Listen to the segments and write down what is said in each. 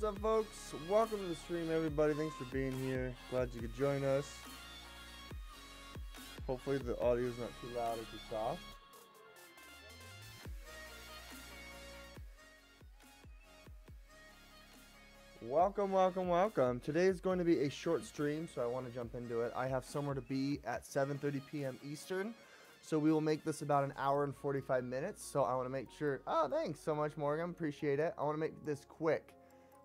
What's up, folks? Welcome to the stream, everybody. Thanks for being here. Glad you could join us. Hopefully, the audio is not too loud or too soft. Welcome, welcome, welcome. Today is going to be a short stream, so I want to jump into it. I have somewhere to be at 7:30 p.m. Eastern, so we will make this about an hour and 45 minutes. So I want to make sure. Oh, thanks so much, Morgan. Appreciate it. I want to make this quick.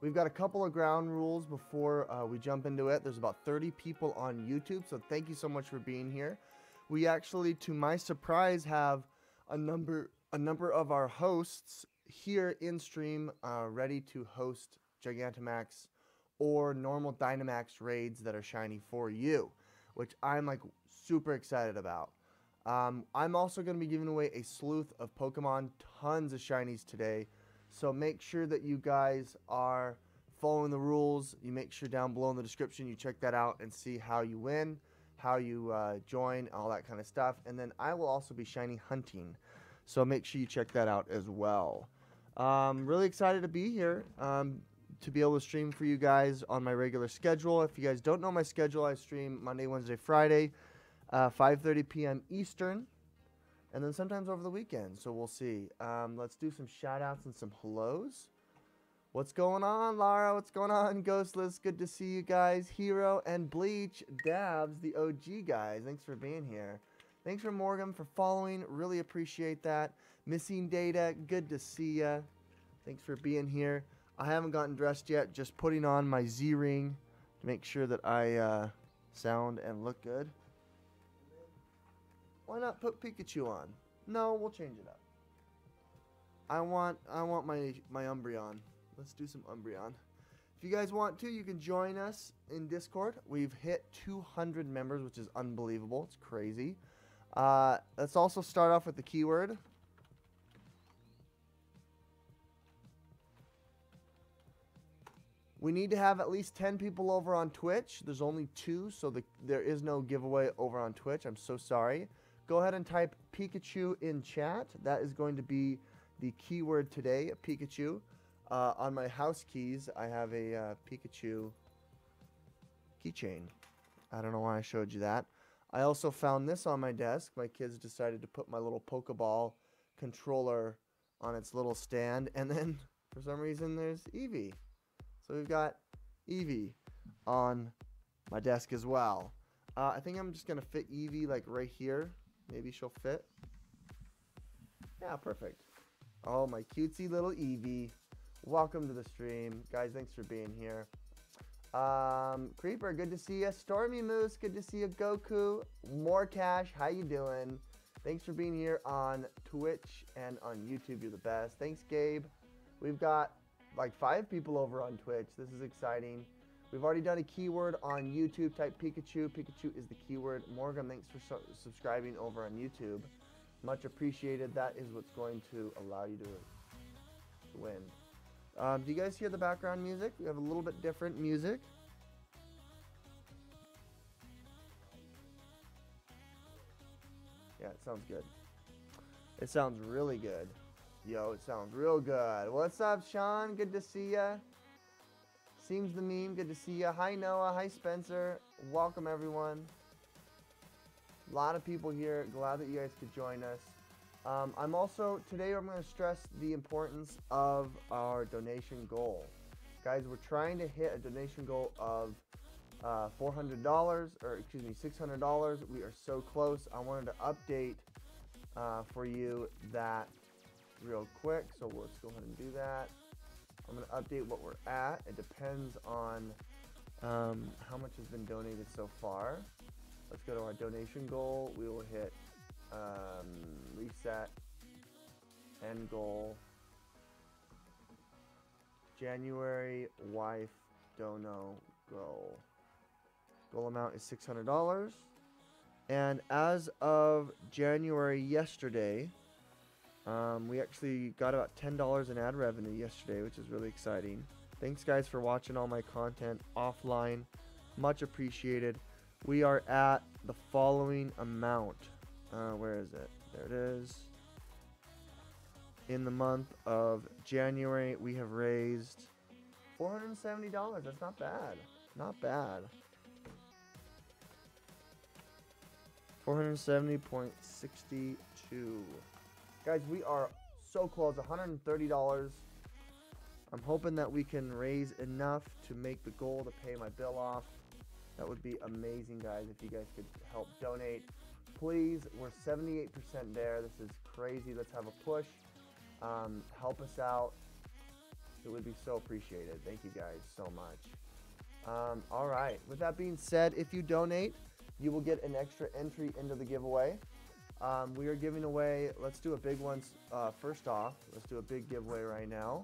We've got a couple of ground rules before uh, we jump into it. There's about 30 people on YouTube, so thank you so much for being here. We actually, to my surprise, have a number a number of our hosts here in stream uh, ready to host Gigantamax or normal Dynamax raids that are shiny for you, which I'm like super excited about. Um, I'm also going to be giving away a sleuth of Pokemon, tons of shinies today. So make sure that you guys are following the rules. You make sure down below in the description you check that out and see how you win, how you uh, join, all that kind of stuff. And then I will also be shiny hunting. So make sure you check that out as well. Um, really excited to be here. Um, to be able to stream for you guys on my regular schedule. If you guys don't know my schedule, I stream Monday, Wednesday, Friday, uh, 5:30 p.m. Eastern, and then sometimes over the weekend. So we'll see. Um, let's do some shout outs and some hellos. What's going on, Lara? What's going on, Ghostless? Good to see you guys. Hero and Bleach, Dabs, the OG guys. Thanks for being here. Thanks for Morgan for following. Really appreciate that. Missing Data, good to see ya. Thanks for being here. I haven't gotten dressed yet, just putting on my Z ring to make sure that I uh, sound and look good. Why not put Pikachu on? No, we'll change it up. I want I want my my Umbreon. Let's do some Umbreon. If you guys want to, you can join us in Discord. We've hit 200 members, which is unbelievable. It's crazy. Uh, let's also start off with the keyword. We need to have at least 10 people over on Twitch. There's only two, so the, there is no giveaway over on Twitch. I'm so sorry. Go ahead and type Pikachu in chat. That is going to be the keyword today, Pikachu. Uh, on my house keys, I have a uh, Pikachu keychain. I don't know why I showed you that. I also found this on my desk. My kids decided to put my little Pokeball controller on its little stand, and then for some reason there's Eevee. So we've got Eevee on my desk as well. Uh, I think I'm just going to fit Eevee like right here. Maybe she'll fit. Yeah, perfect. Oh, my cutesy little Eevee. Welcome to the stream. Guys, thanks for being here. Um, Creeper, good to see you. Stormy Moose, good to see you. Goku, more cash, how you doing? Thanks for being here on Twitch and on YouTube. You're the best. Thanks, Gabe. We've got like five people over on Twitch. This is exciting. We've already done a keyword on YouTube. Type Pikachu. Pikachu is the keyword. Morgan, thanks for su subscribing over on YouTube. Much appreciated. That is what's going to allow you to, win. Um, do you guys hear the background music? We have a little bit different music. Yeah, it sounds good. It sounds really good. Yo, it sounds real good. What's up, Sean? Good to see ya. Seems the meme. Good to see ya. Hi, Noah. Hi, Spencer. Welcome, everyone. A lot of people here. Glad that you guys could join us. Um, I'm also, today I'm going to stress the importance of our donation goal. Guys, we're trying to hit a donation goal of uh, $400, or excuse me, $600. We are so close. I wanted to update uh, for you that real quick. So let's go ahead and do that. I'm going to update what we're at. It depends on um, how much has been donated so far. Let's go to our donation goal. We will hit um, reset, end goal, January wife dono goal. Goal amount is $600. And as of January yesterday, um, we actually got about $10 in ad revenue yesterday, which is really exciting. Thanks, guys, for watching all my content offline. Much appreciated. We are at the following amount. Uh, where is it? There it is. In the month of January, we have raised $470. That's not bad. Not bad. 470.62. Guys, we are so close. $130. I'm hoping that we can raise enough to make the goal to pay my bill off. That would be amazing, guys, if you guys could help donate. Please, we're 78% there. This is crazy. Let's have a push. Um, help us out. It would be so appreciated. Thank you guys so much. Um, all right. With that being said, if you donate, you will get an extra entry into the giveaway. Um, we are giving away, let's do a big one uh, first off. Let's do a big giveaway right now.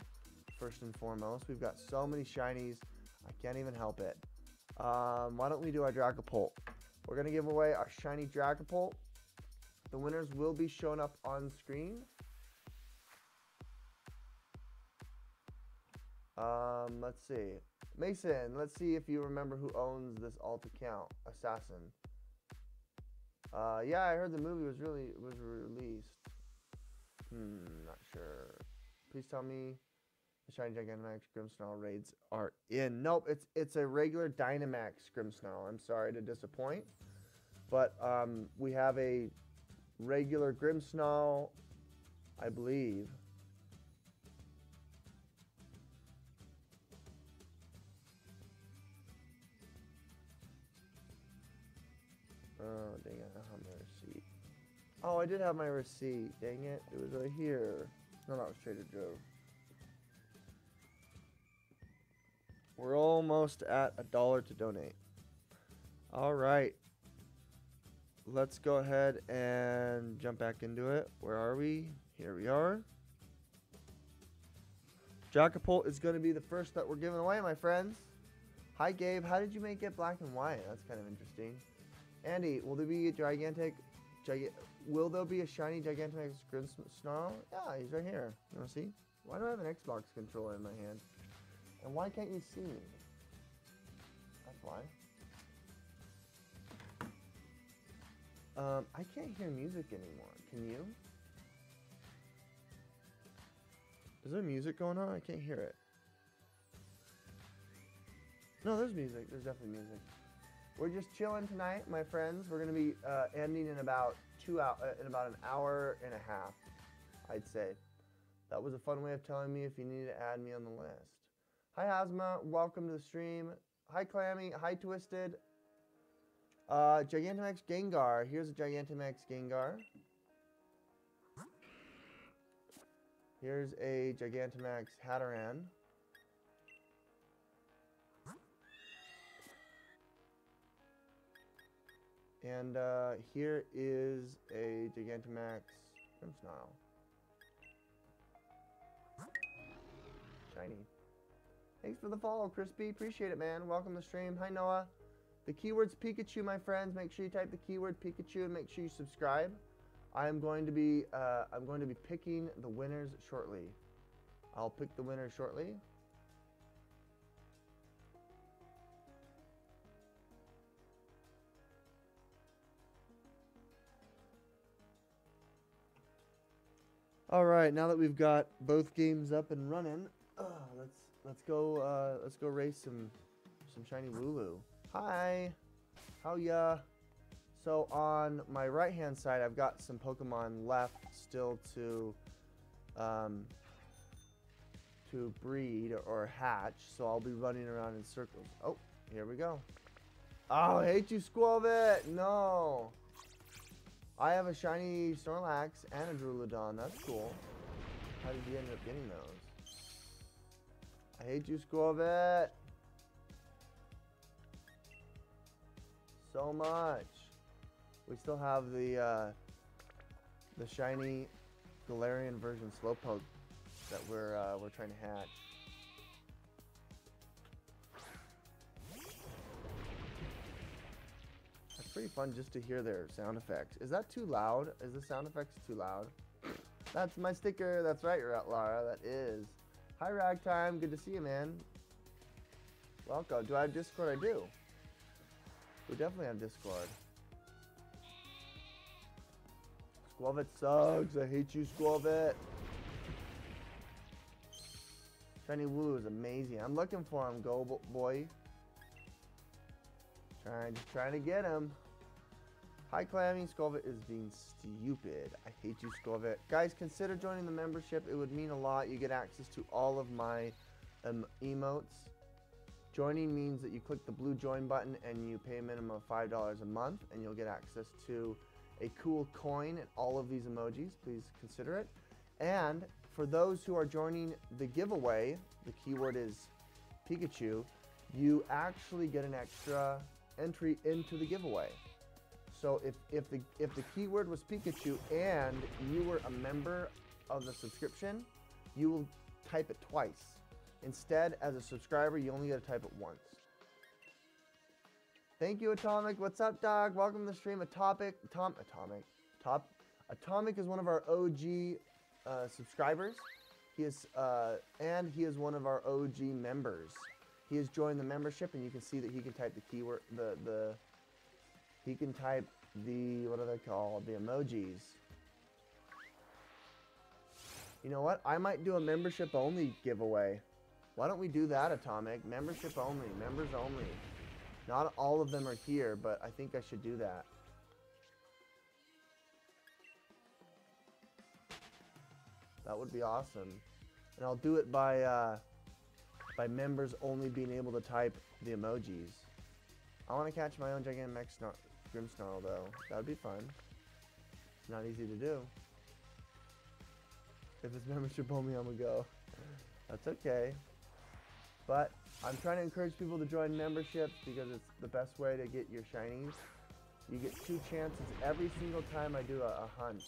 First and foremost, we've got so many shinies. I can't even help it. Um, why don't we do our Dragapult? We're going to give away our shiny Dragapult. The winners will be shown up on screen. Um, let's see. Mason, let's see if you remember who owns this alt account. Assassin. Uh, yeah, I heard the movie was really was released. Hmm, not sure. Please tell me the Shiny Gigantamax Grimmsnarl raids are in. Nope, it's it's a regular Dynamax Grimmsnarl. I'm sorry to disappoint, but um, we have a regular Grimmsnarl, I believe. Dang it, I have my receipt. Oh, I did have my receipt. Dang it, it was right here. No, that was Trader Joe. We're almost at a dollar to donate. All right. Let's go ahead and jump back into it. Where are we? Here we are. Dragapult is going to be the first that we're giving away, my friends. Hi, Gabe. How did you make it black and white? That's kind of interesting. Andy, will there be a gigantic, giga, will there be a shiny Gigantamax Grimmsnarl? Yeah, he's right here. You want to see? Why do I have an Xbox controller in my hand? And why can't you see me? That's why. Um, I can't hear music anymore. Can you? Is there music going on? I can't hear it. No, there's music. There's definitely music. We're just chilling tonight, my friends. We're gonna be uh, ending in about two out uh, in about an hour and a half, I'd say. That was a fun way of telling me if you need to add me on the list. Hi Hazma, welcome to the stream. Hi Clammy, hi Twisted. Uh, Gigantamax Gengar. Here's a Gigantamax Gengar. Here's a Gigantamax Hatterene. And uh, here is a Gigantamax Grimmsnarl. Shiny. Thanks for the follow, Crispy. Appreciate it, man. Welcome to the stream. Hi, Noah. The keyword's Pikachu, my friends. Make sure you type the keyword Pikachu and make sure you subscribe. I am going to be uh, I'm going to be picking the winners shortly. I'll pick the winners shortly. All right, now that we've got both games up and running, uh, let's let's go uh, let's go race some some shiny Wooloo. Hi, how ya? So on my right hand side, I've got some Pokemon left still to um, to breed or hatch. So I'll be running around in circles. Oh, here we go. Oh, I hate you, Skwovet. No. I have a shiny Snorlax and a Duraludon. That's cool. How did you end up getting those? I hate you, Skwovet. So much. We still have the uh, the shiny Galarian version Slowpoke that we're uh, we're trying to hatch. Pretty fun just to hear their sound effects. Is that too loud? Is the sound effects too loud? That's my sticker. That's right, Laura. That is. Hi, Ragtime. Good to see you, man. Welcome. Do I have Discord? I do. We definitely have Discord. Skwovet sucks. I hate you, Skwovet. Shiny Wooloo is amazing. I'm looking for him, go boy. Trying, trying to get him. Hi, Clammy. Skwovet is being stupid. I hate you, Skwovet. Guys, consider joining the membership. It would mean a lot. You get access to all of my um, emotes. Joining means that you click the blue join button and you pay a minimum of $5 a month and you'll get access to a cool coin and all of these emojis. Please consider it. And for those who are joining the giveaway, the keyword is Pikachu, you actually get an extra entry into the giveaway. So if, if the if the keyword was Pikachu and you were a member of the subscription, you will type it twice. Instead, as a subscriber, you only get to type it once. Thank you, Atomic. What's up, dog? Welcome to the stream. Atomic, Tom, Atomic, Top, Atomic is one of our OG uh, subscribers. He is, uh, and he is one of our OG members. He has joined the membership, and you can see that he can type the keyword, the the. He can type the what are they called? The emojis. You know what? I might do a membership only giveaway. Why don't we do that, Atomic? Membership only, members only. Not all of them are here, but I think I should do that. That would be awesome. And I'll do it by uh, by members only being able to type the emojis. I want to catch my own Gigantamax Snar Grimmsnarl though. That would be fun. It's not easy to do. If it's membership only, I'm gonna go. That's okay. But I'm trying to encourage people to join memberships because it's the best way to get your shinies. You get two chances every single time I do a, a hunt.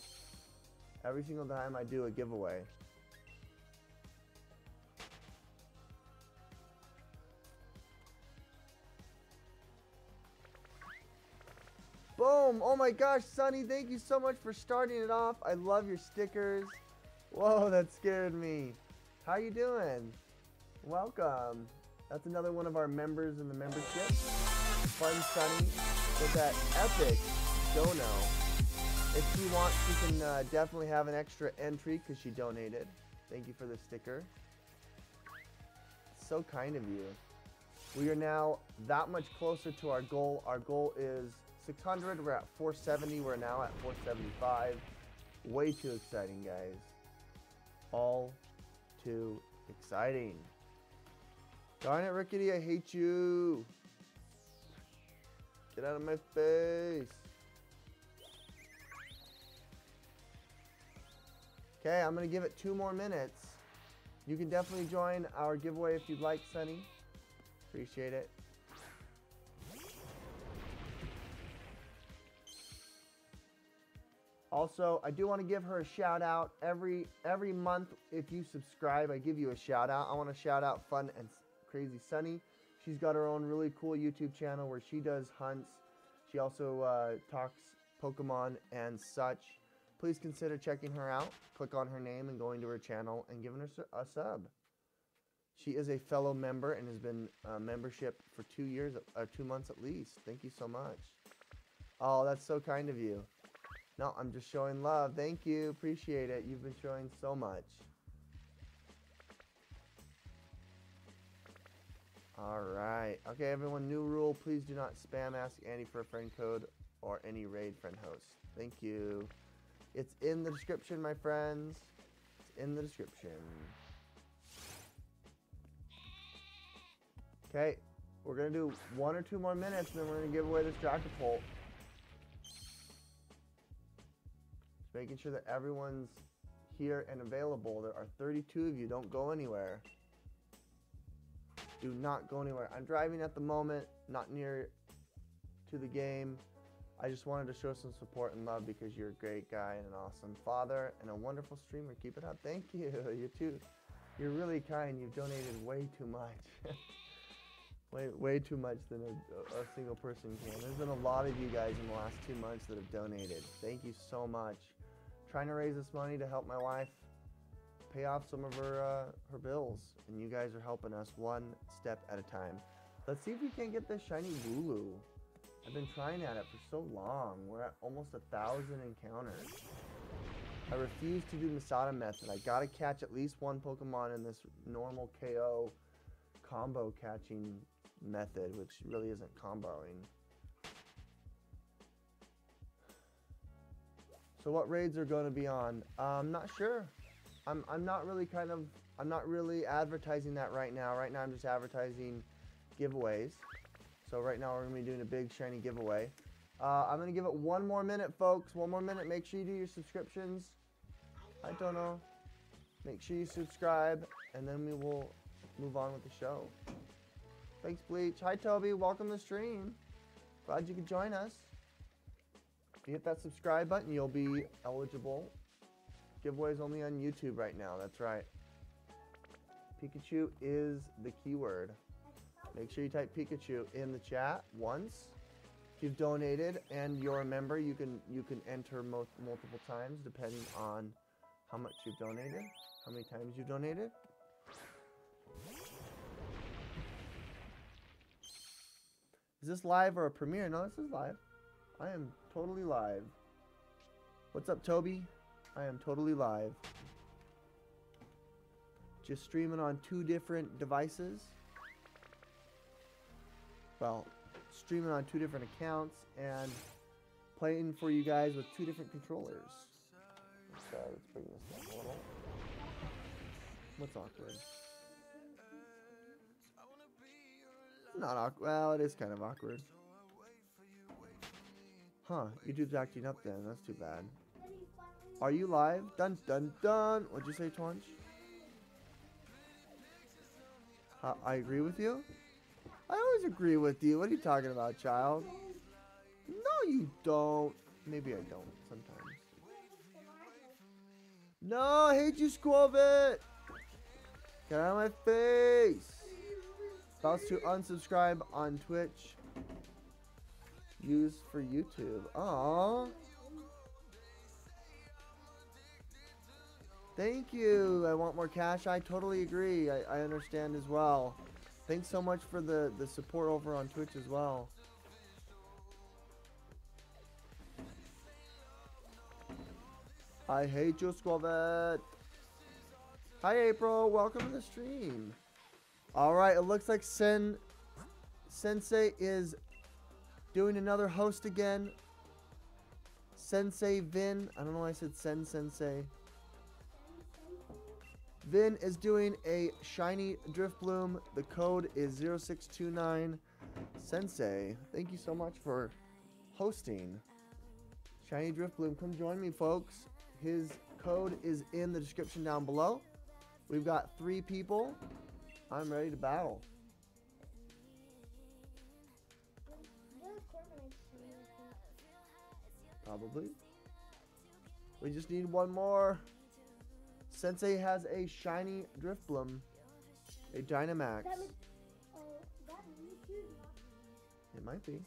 Every single time I do a giveaway. Oh my gosh, Sunny, thank you so much for starting it off. I love your stickers. Whoa, that scared me. How you doing? Welcome. That's another one of our members in the membership. Fun Sunny with that epic dono. If she wants, she can uh, definitely have an extra entry because she donated. Thank you for the sticker. So kind of you. We are now that much closer to our goal. Our goal is 600. We're at 470. We're now at 475. Way too exciting, guys. All too exciting. Darn it, Rickety, I hate you. Get out of my face. Okay, I'm going to give it two more minutes. You can definitely join our giveaway if you'd like, Sunny. Appreciate it. Also, I do want to give her a shout out every every month. If you subscribe, I give you a shout out. I want to shout out Fun and Crazy Sunny. She's got her own really cool YouTube channel where she does hunts. She also uh, talks Pokemon and such. Please consider checking her out. Click on her name and going to her channel and giving her a sub. She is a fellow member and has been a membership for two years, or uh, two months at least. Thank you so much. Oh, that's so kind of you. No, I'm just showing love. Thank you. Appreciate it. You've been showing so much. All right. Okay, everyone, new rule. Please do not spam Ask Andy for a friend code or any raid friend host. Thank you. It's in the description, my friends. It's in the description. Okay, we're going to do one or two more minutes, and then we're going to give away this Dragapult. Making sure that everyone's here and available. There are 32 of you. Don't go anywhere. Do not go anywhere. I'm driving at the moment, not near to the game. I just wanted to show some support and love because you're a great guy and an awesome father and a wonderful streamer. Keep it up. Thank you. You're too. You're really kind. You've donated way too much. way, way too much than a, a single person can. There's been a lot of you guys in the last two months that have donated. Thank you so much. Trying to raise this money to help my wife pay off some of her uh, her bills, and you guys are helping us one step at a time. Let's see if we can't get this shiny Wooloo. I've been trying at it for so long. We're at almost a thousand encounters. I refuse to do the Masuda method. I gotta catch at least one Pokemon in this normal KO combo catching method, which really isn't comboing. So what raids are going to be on? I'm not sure. I'm, I'm not really kind of, I'm not really advertising that right now. Right now I'm just advertising giveaways. So right now we're going to be doing a big shiny giveaway. Uh, I'm going to give it one more minute, folks. One more minute. Make sure you do your subscriptions. I don't know. Make sure you subscribe, and then we will move on with the show. Thanks, Bleach. Hi, Toby. Welcome to the stream. Glad you could join us. You hit that subscribe button, you'll be eligible. Giveaways only on YouTube right now. That's right. Pikachu is the keyword. Make sure you type Pikachu in the chat once. If you've donated and you're a member, you can you can enter mo multiple times depending on how much you've donated, how many times you've donated. Is this live or a premiere? No, this is live. I am totally live. What's up, Toby? I am totally live. Just streaming on two different devices. Well, streaming on two different accounts and playing for you guys with two different controllers. Let's bring this down a little. What's awkward? Not awkward. Well, it is kind of awkward. Huh, YouTube's acting up then. That's too bad. Are you live? Dun dun dun. What'd you say, Twanch? Uh, I agree with you? I always agree with you. What are you talking about, child? No, you don't. Maybe I don't sometimes. No, I hate you, Skwovet. Get out of my face. About to unsubscribe on Twitch. Use for YouTube. Aww. Thank you. I want more cash. I totally agree. I, I understand as well. Thanks so much for the, the support over on Twitch as well. I hate you, Skwovet. Hi, April. Welcome to the stream. All right, it looks like Sen Sensei is doing another host again. Sensei Vin. I don't know why I said Sen Sensei. Vin is doing a shiny Drifblim. The code is 0629 Sensei. Thank you so much for hosting. Shiny Drifblim, come join me, folks. His code is in the description down below. We've got three people. I'm ready to battle. Probably. We just need one more. Sensei has a shiny Drifblim. A Dynamax. That means, oh, that It might be.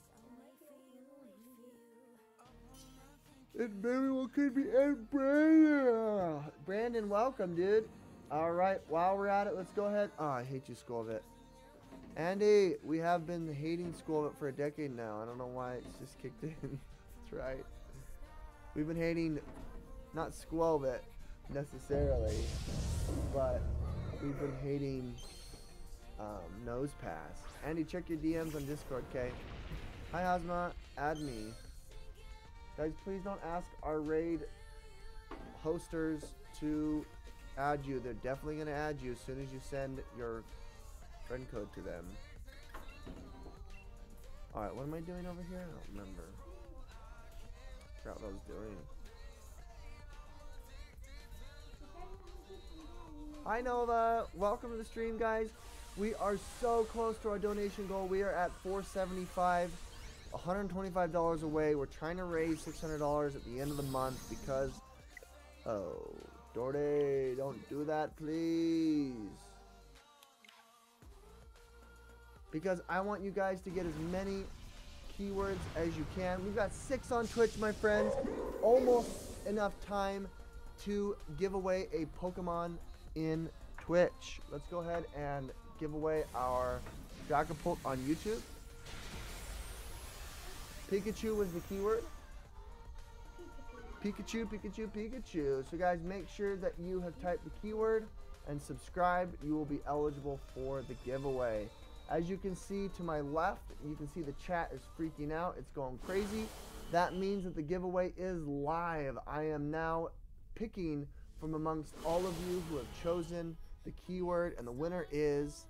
It very well could be and Brandon. Brandon, welcome, dude. All right, while we're at it, let's go ahead. Oh, I hate you, Skwovet. Andy, we have been hating Skwovet for a decade now. I don't know why it's just kicked in. That's right. We've been hating, not Skwovet necessarily, but we've been hating um, Nose Pass. Andy, check your DMs on Discord, okay? Hi, Hazma. Add me. Guys, please don't ask our raid hosters to add you. They're definitely going to add you as soon as you send your friend code to them. Alright, what am I doing over here? I don't remember. Forgot what I was doing. Hi Nova, welcome to the stream guys. We are so close to our donation goal. We are at 475, $125 away. We're trying to raise $600 at the end of the month because, oh, Dorday, don't do that please. Because I want you guys to get as many keywords as you can. We've got six on Twitch, my friends. Almost enough time to give away a Pokemon in Twitch. Let's go ahead and give away our Dragapult on YouTube. Pikachu was the keyword. Pikachu, Pikachu, Pikachu. So guys, make sure that you have typed the keyword and subscribe. You will be eligible for the giveaway. As you can see to my left, you can see the chat is freaking out. It's going crazy. That means that the giveaway is live. I am now picking from amongst all of you who have chosen the keyword, and the winner is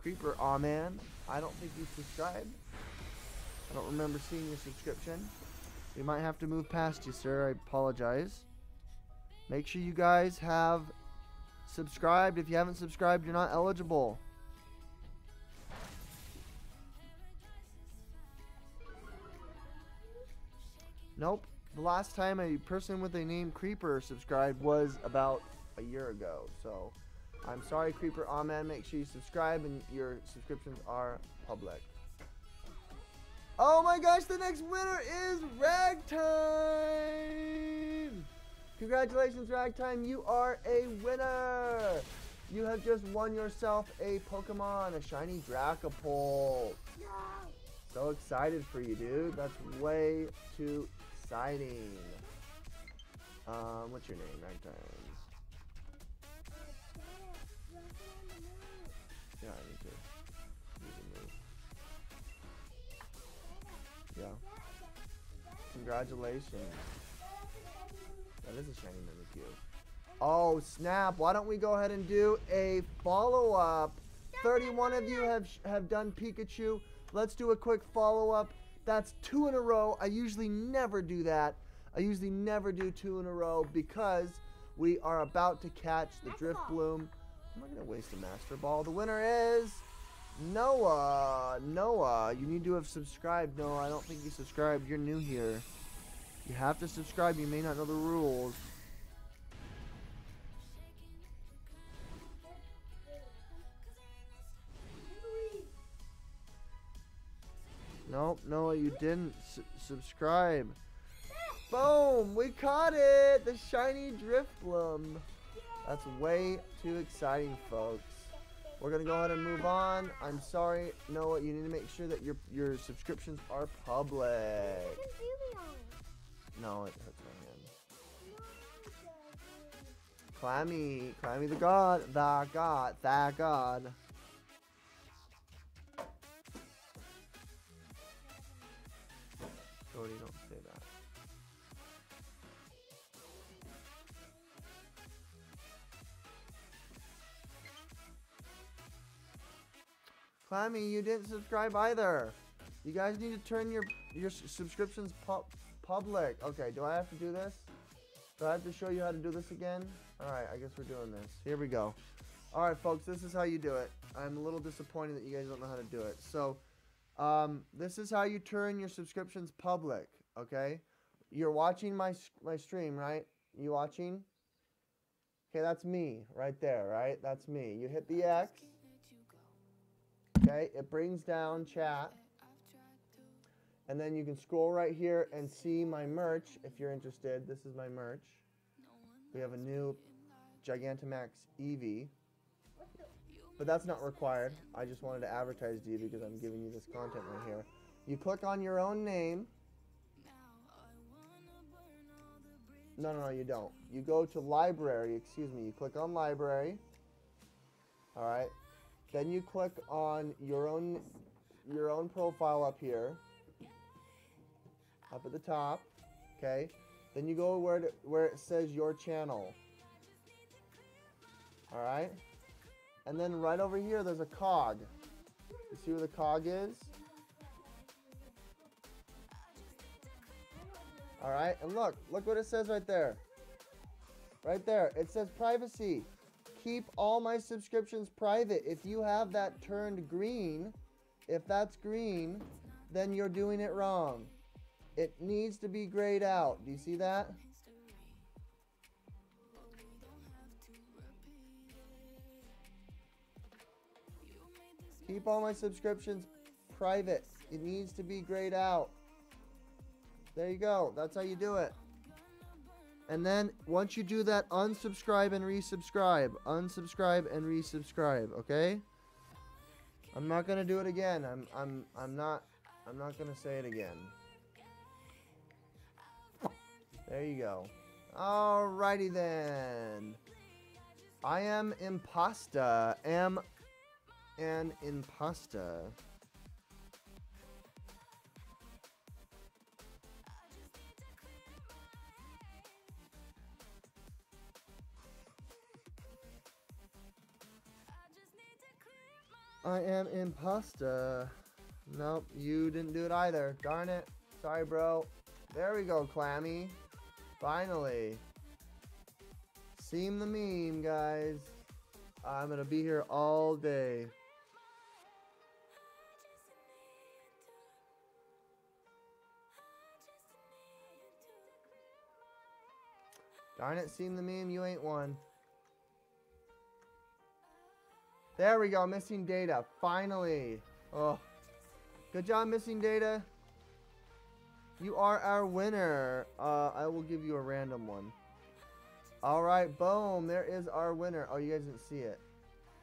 Creeper Aw Man. I don't think you subscribed. I don't remember seeing your subscription. We might have to move past you, sir. I apologize. Make sure you guys have subscribed. If you haven't subscribed, you're not eligible. Nope. The last time a person with a name Creeper subscribed was about a year ago. So I'm sorry, Creeper Amen. Make sure you subscribe and your subscriptions are public. Oh my gosh, the next winner is Ragtime! Congratulations, Ragtime. You are a winner. You have just won yourself a Pokemon, a shiny Dragapult. No. So excited for you, dude. That's way too exciting. Um, what's your name, Ragtime? Yeah, I need to. Need to move. Yeah. Congratulations. That is a shiny Mimikyu. Oh, snap. Why don't we go ahead and do a follow-up? 31 of you have have done Pikachu. Let's do a quick follow-up. That's two in a row. I usually never do that. I usually never do two in a row because we are about to catch the Master Drift Ball. Bloom. I'm not going to waste a Master Ball. The winner is Noah. Noah, you need to have subscribed. No, I don't think you subscribed. You're new here. You have to subscribe. You may not know the rules. Nope, Noah, you didn't s- subscribe. Boom! We caught it! The shiny Drifblim. That's way too exciting, folks. We're gonna go ahead and move on. I'm sorry, Noah. You need to make sure that your your subscriptions are public. No, it hurts my hand. Clammy, Clammy the God, the God, the God. Jordy, don't say that. Clammy, you didn't subscribe either. You guys need to turn your your subscriptions pu- public. Okay, do I have to do this? Do I have to show you how to do this again? All right, I guess we're doing this. Here we go. All right, folks, this is how you do it. I'm a little disappointed that you guys don't know how to do it. So, um, this is how you turn your subscriptions public. Okay, you're watching my my stream, right? You watching? Okay, that's me right there, right? That's me. You hit the X. Okay, it brings down chat. And then you can scroll right here and see my merch if you're interested. This is my merch. We have a new Gigantamax Eevee. But that's not required. I just wanted to advertise to you because I'm giving you this content right here. You click on your own name. No, no, no, you don't. You go to library, excuse me. You click on library. All right. Then you click on your own your own profile up here. Up at the top, okay? Then you go where it, where it says your channel. All right? And then right over here there's a cog. You see where the cog is? All right? And look, look what it says right there. Right there. It says privacy. Keep all my subscriptions private. If you have that turned green, if that's green, then you're doing it wrong. It needs to be grayed out. Do you see that? Keep all my subscriptions private. It needs to be grayed out. There you go. That's how you do it. And then once you do that, unsubscribe and resubscribe. Unsubscribe and resubscribe, okay? I'm not gonna do it again. I'm I'm I'm not I'm not gonna say it again. There you go. Alrighty then. I am impasta. Am an impasta. I am impasta. Nope, you didn't do it either. Darn it. Sorry, bro. There we go, Clammy. Finally. Seam the meme, guys. I'm gonna be here all day. Darn it, seam the meme, you ain't one. There we go, missing data. Finally. Oh. Good job, missing data. You are our winner. Uh, I will give you a random one. All right, boom. There is our winner. Oh, you guys didn't see it.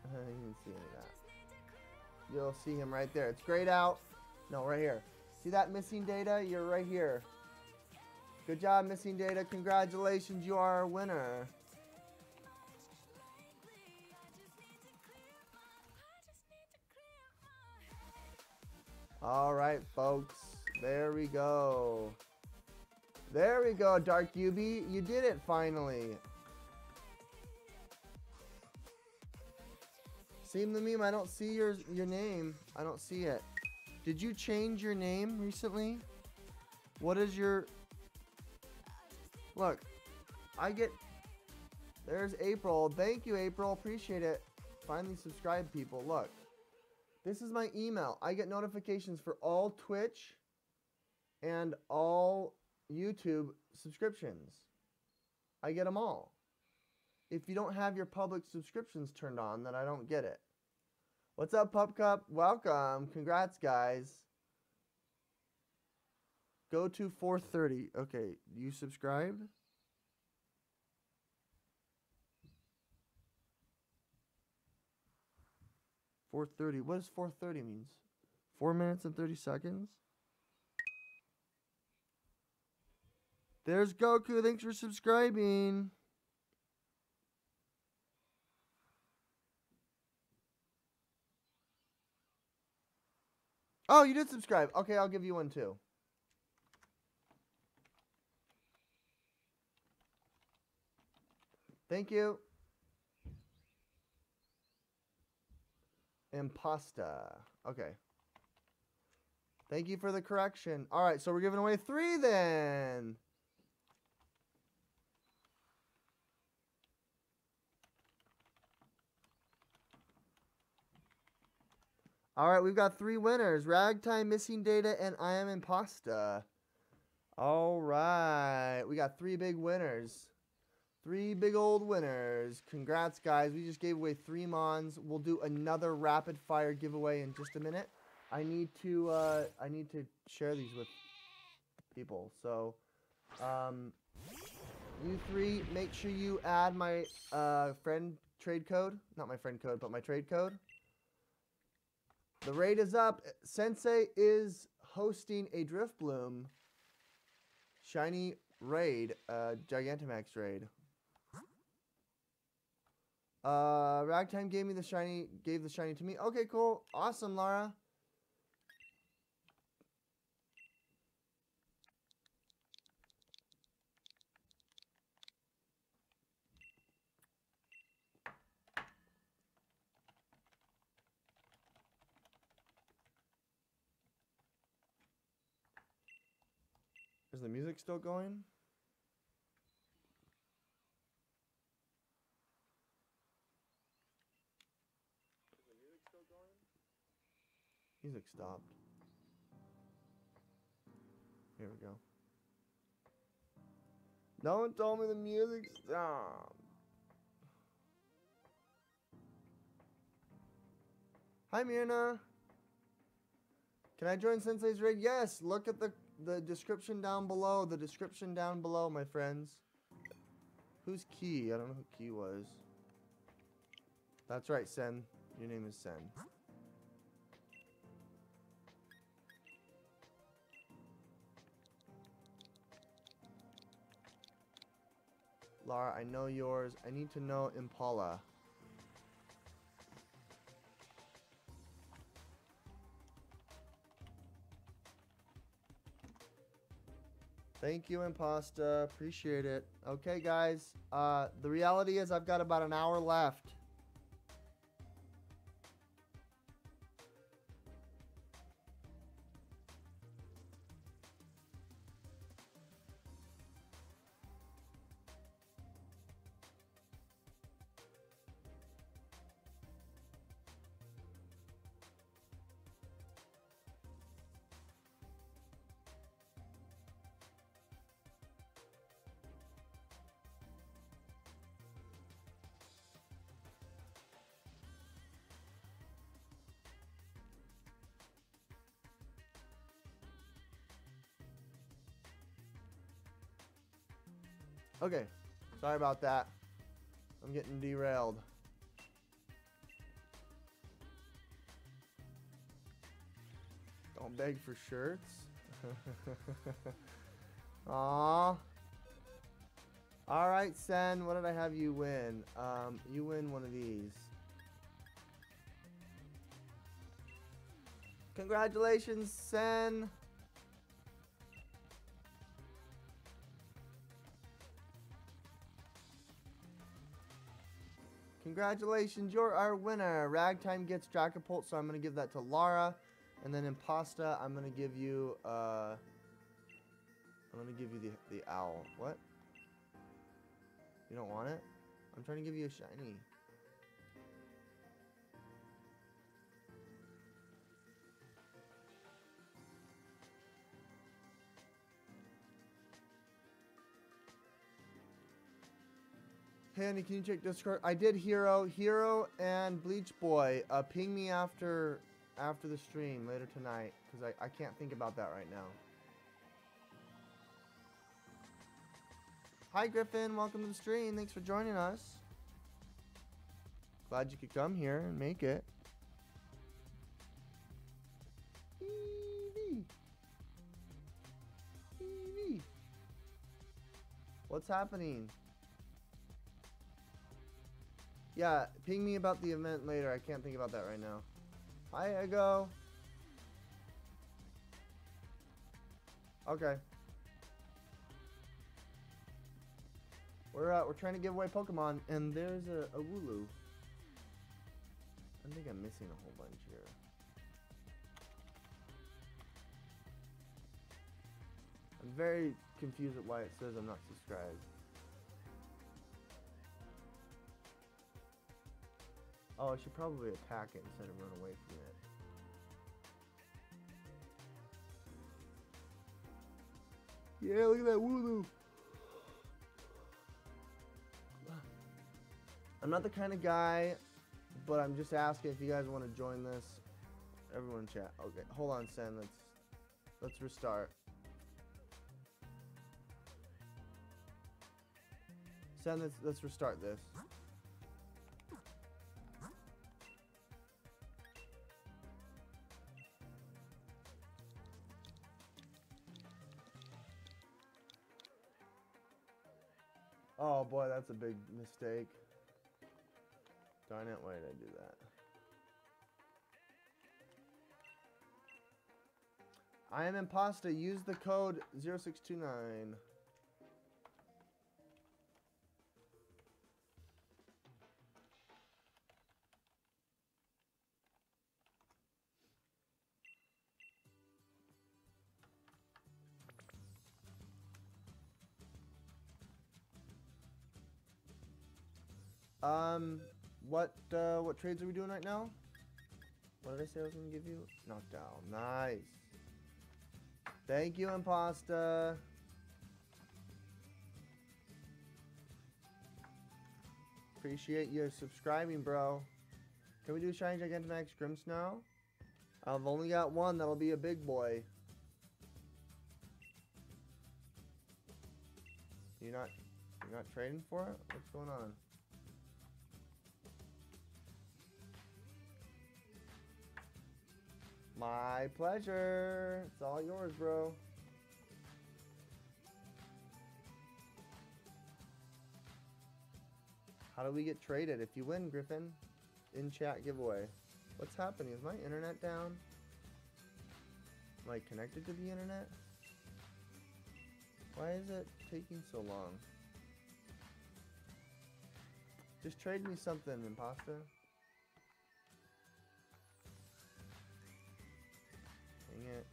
you didn't see any of that. You'll see him right there. It's grayed out. No, right here. See that missing data? You're right here. Good job, missing data. Congratulations. You are our winner. All right, folks. There we go. There we go, Dark Yubi. You did it finally. Seem the meme. I don't see your your name. I don't see it. Did you change your name recently? What is your Look, I get There's April. Thank you, April. Appreciate it. Finally subscribe people. Look. This is my email. I get notifications for all Twitch and all YouTube subscriptions. I get them all. If you don't have your public subscriptions turned on, then I don't get it. What's up, Pup Cup? Welcome. Congrats, guys. Go to 430. Okay, you subscribed? Four thirty. What does four thirty means? Four minutes and thirty seconds. There's Goku. Thanks for subscribing. Oh, you did subscribe. Okay, I'll give you one too. Thank you. Impasta. Okay. Thank you for the correction. All right, so we're giving away three then. All right, we've got three winners. Ragtime, Missing Data, and I Am Impasta. All right. We got three big winners. Three big old winners. Congrats, guys. We just gave away three Mons. We'll do another rapid fire giveaway in just a minute. I need to uh, I need to share these with people. So, um, you three, make sure you add my uh, friend trade code. Not my friend code, but my trade code. The raid is up. Sensei is hosting a Drifblim shiny raid, uh, Gigantamax raid. Uh, Ragtime gave me the shiny, gave the shiny to me. Okay, cool. Awesome, Lara. Is the music still going? Music stopped. Here we go. No one told me the music stopped. Hi, Mirna. Can I join Sensei's raid? Yes. Look at the the description down below. The description down below, my friends. Who's Key? I don't know who Key was. That's right, Sen. Your name is Sen. Lara, I know yours. I need to know Impala. Thank you, Impasta. Appreciate it. Okay, guys. Uh, the reality is I've got about an hour left. Okay. Sorry about that. I'm getting derailed. Don't beg for shirts. Aw. Alright, Sen, what did I have you win? Um, you win one of these. Congratulations, Sen. Congratulations, you're our winner. Ragtime gets Dragapult, so I'm going to give that to Lara. And then Impasta, I'm going to give you, uh... I'm going to give you the, the owl. What? You don't want it? I'm trying to give you a shiny. Hey, Andy, can you check Discord? I did Hero, Hero, and Bleach Boy. Uh, ping me after after the stream later tonight, because I, I can't think about that right now. Hi, Griffin. Welcome to the stream. Thanks for joining us. Glad you could come here and make it. What's happening? Yeah, ping me about the event later. I can't think about that right now. Hi, Ego. Okay. We're uh, we're trying to give away Pokemon, and there's a, a Wooloo. I think I'm missing a whole bunch here. I'm very confused at why it says I'm not subscribed. Oh, I should probably attack it instead of run away from it. Yeah, look at that Wooloo. I'm not the kind of guy, but I'm just asking if you guys want to join this. Everyone chat. Okay, hold on, Sen. Let's let's restart. Sen, let's let's restart this. Oh boy, that's a big mistake. Darn it, why did I do that? I am Impasta. Use the code 0629. Um, what uh, what trades are we doing right now? What did I say I was gonna give you? Knockdown. Nice. Thank you, Impasta. Appreciate you subscribing, bro. Can we do Shiny Gigantamax Grimmsnarl? I've only got one. That'll be a big boy. You're not you're not trading for it? What's going on? My pleasure. It's all yours, bro. How do we get traded? If you win, Griffin, in chat giveaway. What's happening? Is my internet down? Am I connected to the internet? Why is it taking so long? Just trade me something, Impasta. It.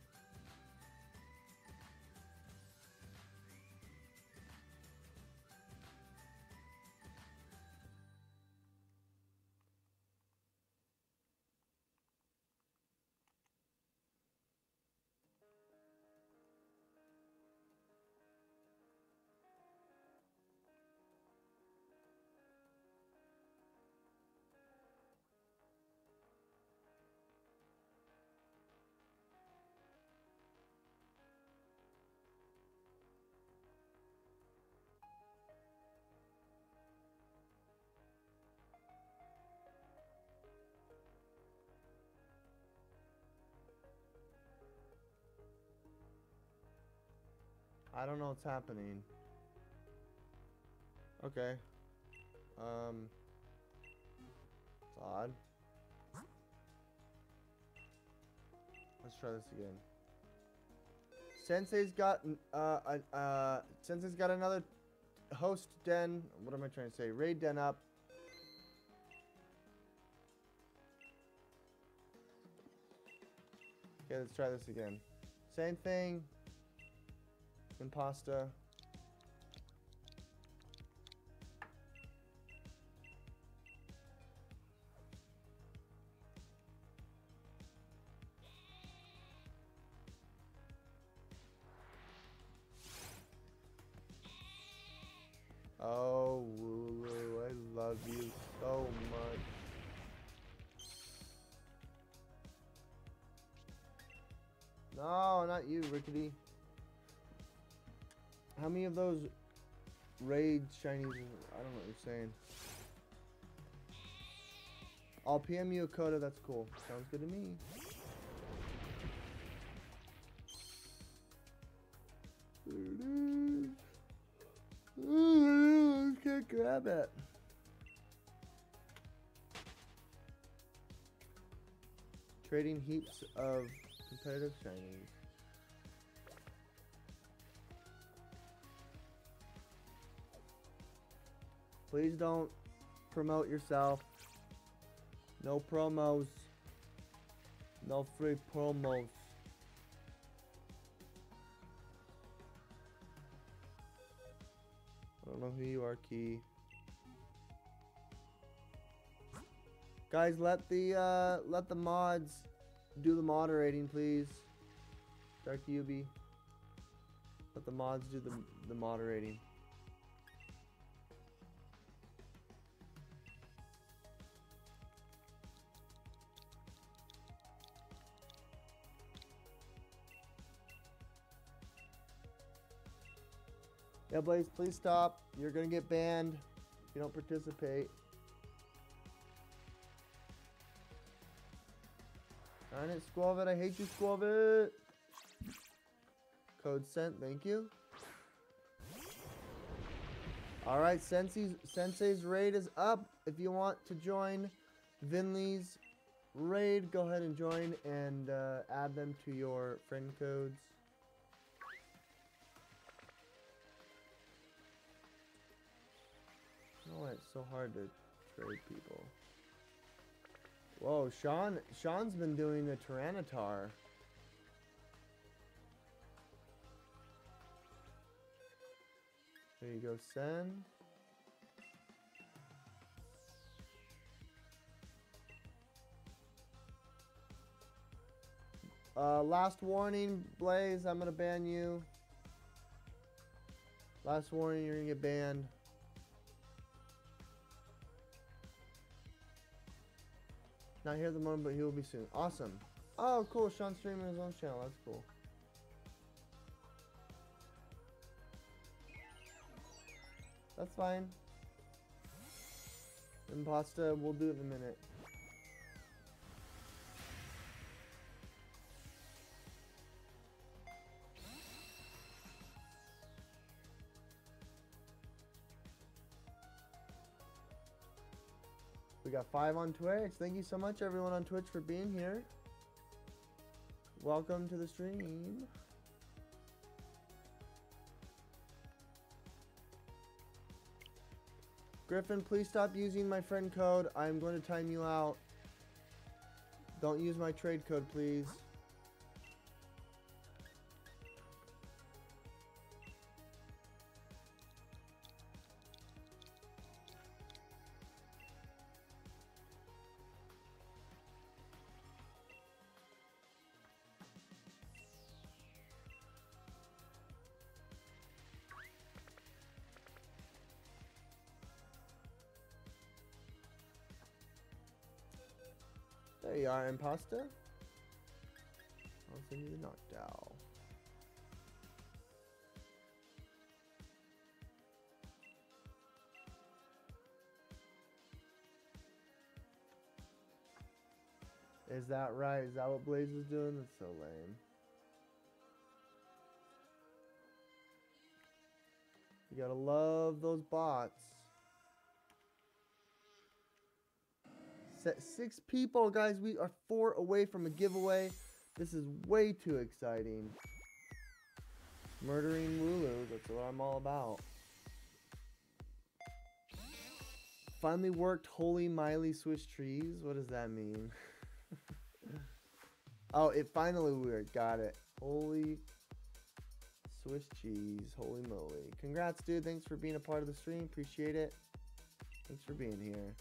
I don't know what's happening. Okay. Um. It's odd. Let's try this again. Sensei's got uh uh, uh Sensei's got another host den. What am I trying to say? Raid den up. Okay, let's try this again. Same thing. Impasta. Oh, shinies? I don't know what you're saying. I'll PM you a coda. That's cool. Sounds good to me. Can't grab it. Trading heaps of competitive shinies. Please don't promote yourself. No promos. No free promos. I don't know who you are, Key. Guys, let the uh, let the mods do the moderating, please. Dark Yubi. Let the mods do the the moderating. Yeah, Blaze, please stop. You're gonna get banned if you don't participate. Darn it, Skwovet. I hate you, Skwovet. Code sent. Thank you. All right, Sensei's, Sensei's raid is up. If you want to join Vinlee's raid, go ahead and join and uh, add them to your friend codes. It's so hard to trade people. Whoa, Sean Sean's been doing the Tyranitar. There you go, send. Uh, last warning, Blaze, I'm gonna ban you. Last warning, you're gonna get banned. Not here at the moment, but he will be soon. Awesome. Oh, cool. Sean's streaming his own channel. That's cool. That's fine. Impasta, we'll do it in a minute. We got five on Twitch. Thank you so much, everyone on Twitch, for being here. Welcome to the stream. Griffin, please stop using my friend code. I'm going to time you out. Don't use my trade code, please. Are, Impasta. I'll send you the knockdown. Is that right? Is that what Blaze was doing? That's so lame. You gotta love those bots. Six people, guys. We are four away from a giveaway. This is way too exciting. Murdering Wooloo, that's what I'm all about. Finally worked Holy Miley Swiss trees. What does that mean? oh, it finally worked. Got it. Holy Swiss cheese. Holy moly. Congrats, dude. Thanks for being a part of the stream. Appreciate it. Thanks for being here.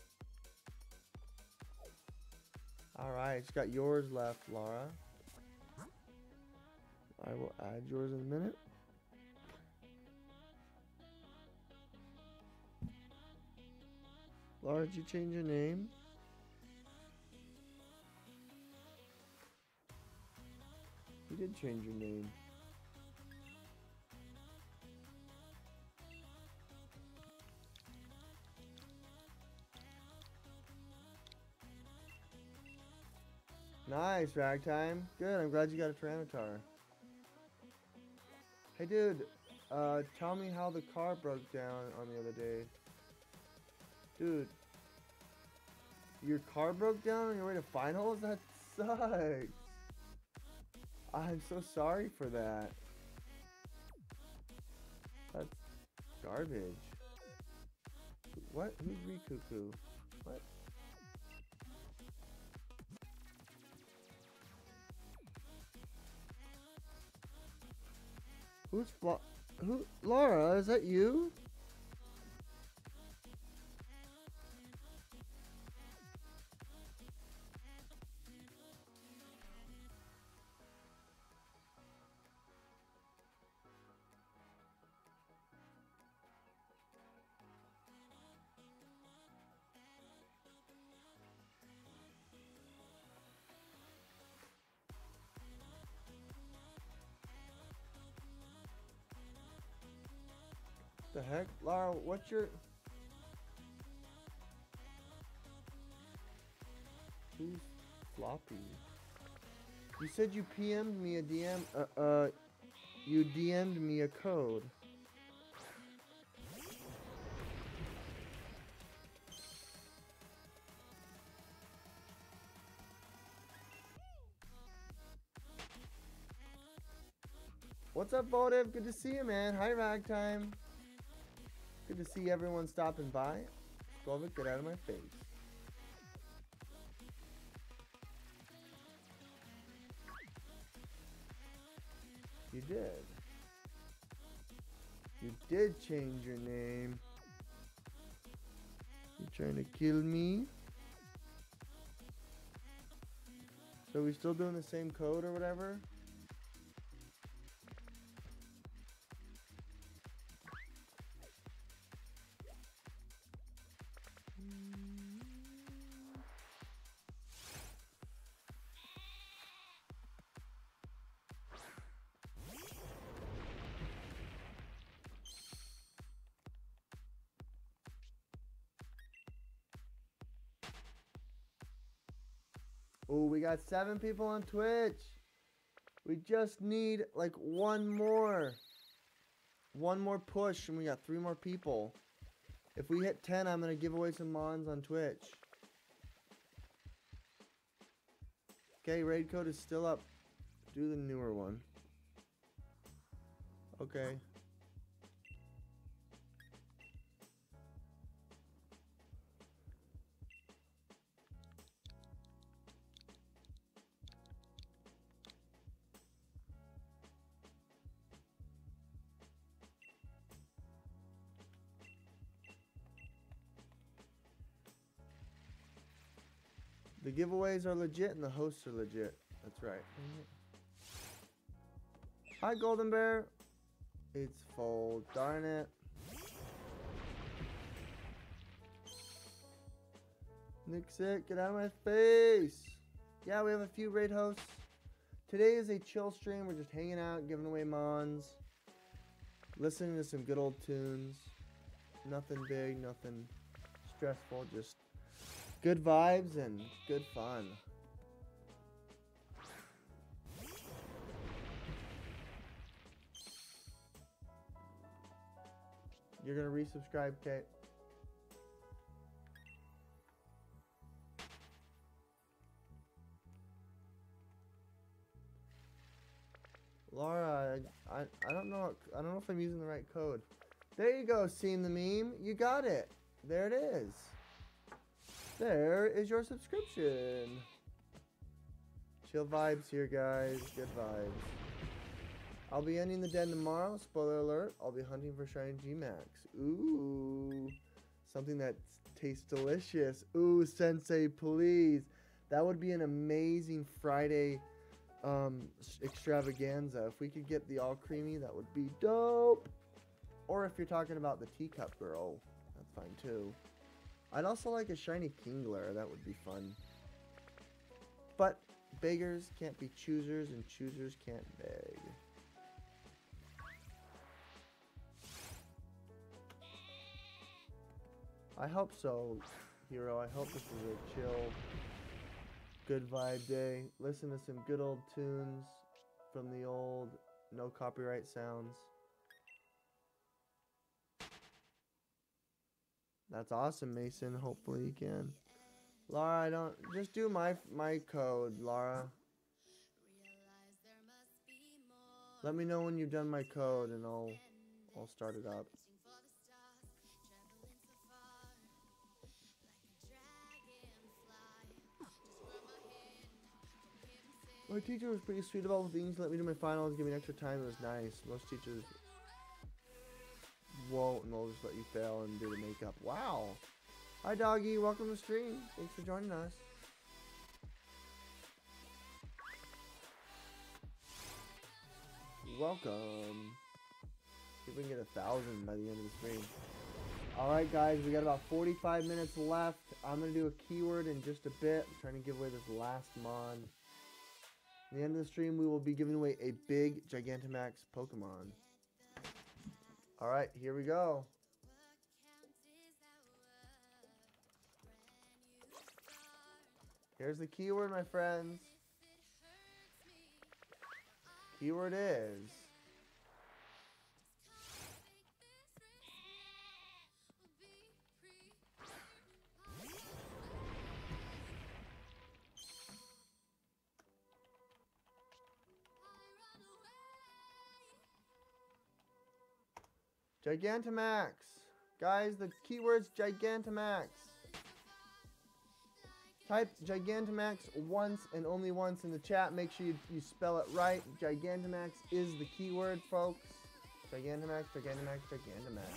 All right, just got yours left, Laura. I will add yours in a minute. Laura, did you change your name? You did change your name. Nice, Ragtime. Good, I'm glad you got a Tyranitar. Hey, dude, uh, tell me how the car broke down on the other day. Dude, your car broke down on your way to finals? That sucks. I'm so sorry for that. That's garbage. What? Who's Rikuku? What? Who's Who? Laura, is that you? Heck? Laura, what's your... Who's floppy? You said you PM'd me a DM, uh, uh, you DM'd me a code. What's up, Votive? Good to see you, man. Hi, Ragtime. Good to see everyone stopping by. Slovic, get out of my face. You did. You did change your name. You trying to kill me? So we still doing the same code or whatever? got seven people on Twitch. We just need like one more. One more push and we got three more people. If we hit 10, I'm going to give away some mons on Twitch. Okay, raid code is still up. Do the newer one. Okay. The giveaways are legit and the hosts are legit. That's right. Hi, Golden Bear. It's full. Darn it. Nixit, get out of my face. Yeah, we have a few raid hosts. Today is a chill stream. We're just hanging out, giving away mons, listening to some good old tunes. Nothing big, nothing stressful, just good vibes and good fun. You're gonna resubscribe, Kate. Laura, I, I, don't know I don't know if I'm using the right code. There you go, seeing the meme. You got it. There it is. There is your subscription. Chill vibes here, guys. Good vibes. I'll be ending the den tomorrow. Spoiler alert. I'll be hunting for shiny G-Max. Ooh. Something that tastes delicious. Ooh, Sensei, please. That would be an amazing Friday um, extravaganza. If we could get the Alcremie, that would be dope. Or if you're talking about the teacup girl, that's fine too. I'd also like a shiny Kingler. That would be fun. But beggars can't be choosers, and choosers can't beg. I hope so, Hero. I hope this is a chill, good vibe day. Listen to some good old tunes from the old, no copyright sounds. That's awesome, Mason. Hopefully you can. Laura, I don't just do my my code, Laura. Let me know when you've done my code and I'll I'll start it up. My teacher was pretty sweet about things. Let me do my finals, give me extra time. It was nice. Most teachers won't, and they'll just let you fail and do the makeup. Wow. Hi, doggy. Welcome to the stream. Thanks for joining us. Welcome. See if we can get a thousand by the end of the stream. All right, guys, we got about 45 minutes left. I'm gonna do a keyword in just a bit. I'm trying to give away this last mon. At the end of the stream, we will be giving away a big Gigantamax Pokemon. All right, here we go. Here's the keyword, my friends. Keyword is Gigantamax. Guys, the keyword's Gigantamax. Type Gigantamax once and only once in the chat. Make sure you, you spell it right. Gigantamax is the keyword, folks. Gigantamax, Gigantamax, Gigantamax.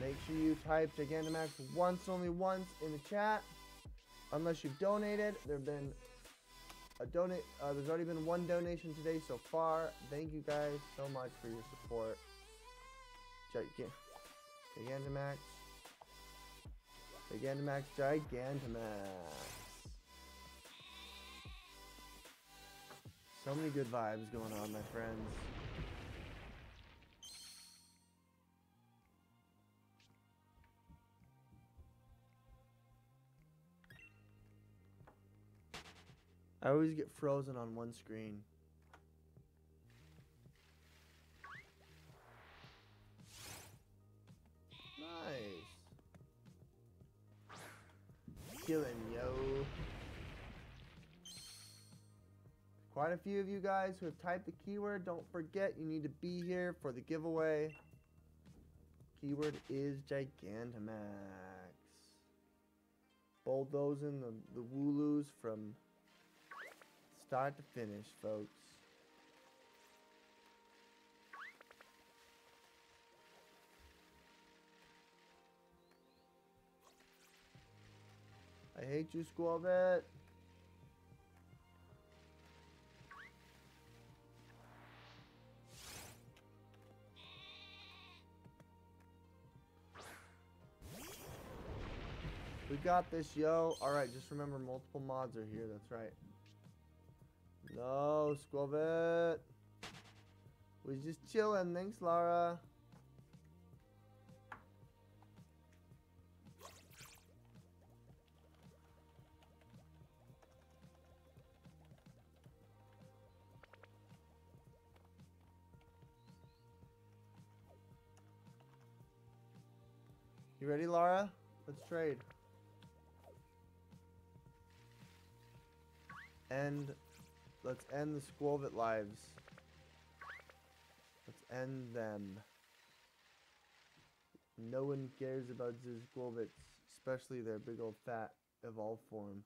Make sure you type Gigantamax once, only once in the chat. Unless you've donated, there've been a donate. Uh, there's already been one donation today so far. Thank you guys so much for your support. Gigan Gigantamax. Gigantamax, Gigantamax. So many good vibes going on, my friends. I always get frozen on one screen. Killing yo. Quite a few of you guys who have typed the keyword. Don't forget, you need to be here for the giveaway. Keyword is Gigantamax. Bulldozing the, the Wooloos from start to finish, folks. I hate you, Skwovet. We got this, yo. Alright, just remember multiple mods are here. That's right. No, Skwovet. We're just chilling. Thanks, Lara. You ready, Lara? Let's trade. End. Let's end the Skwovet lives. Let's end them. No one cares about the Skwovets, especially their big old fat evolved form.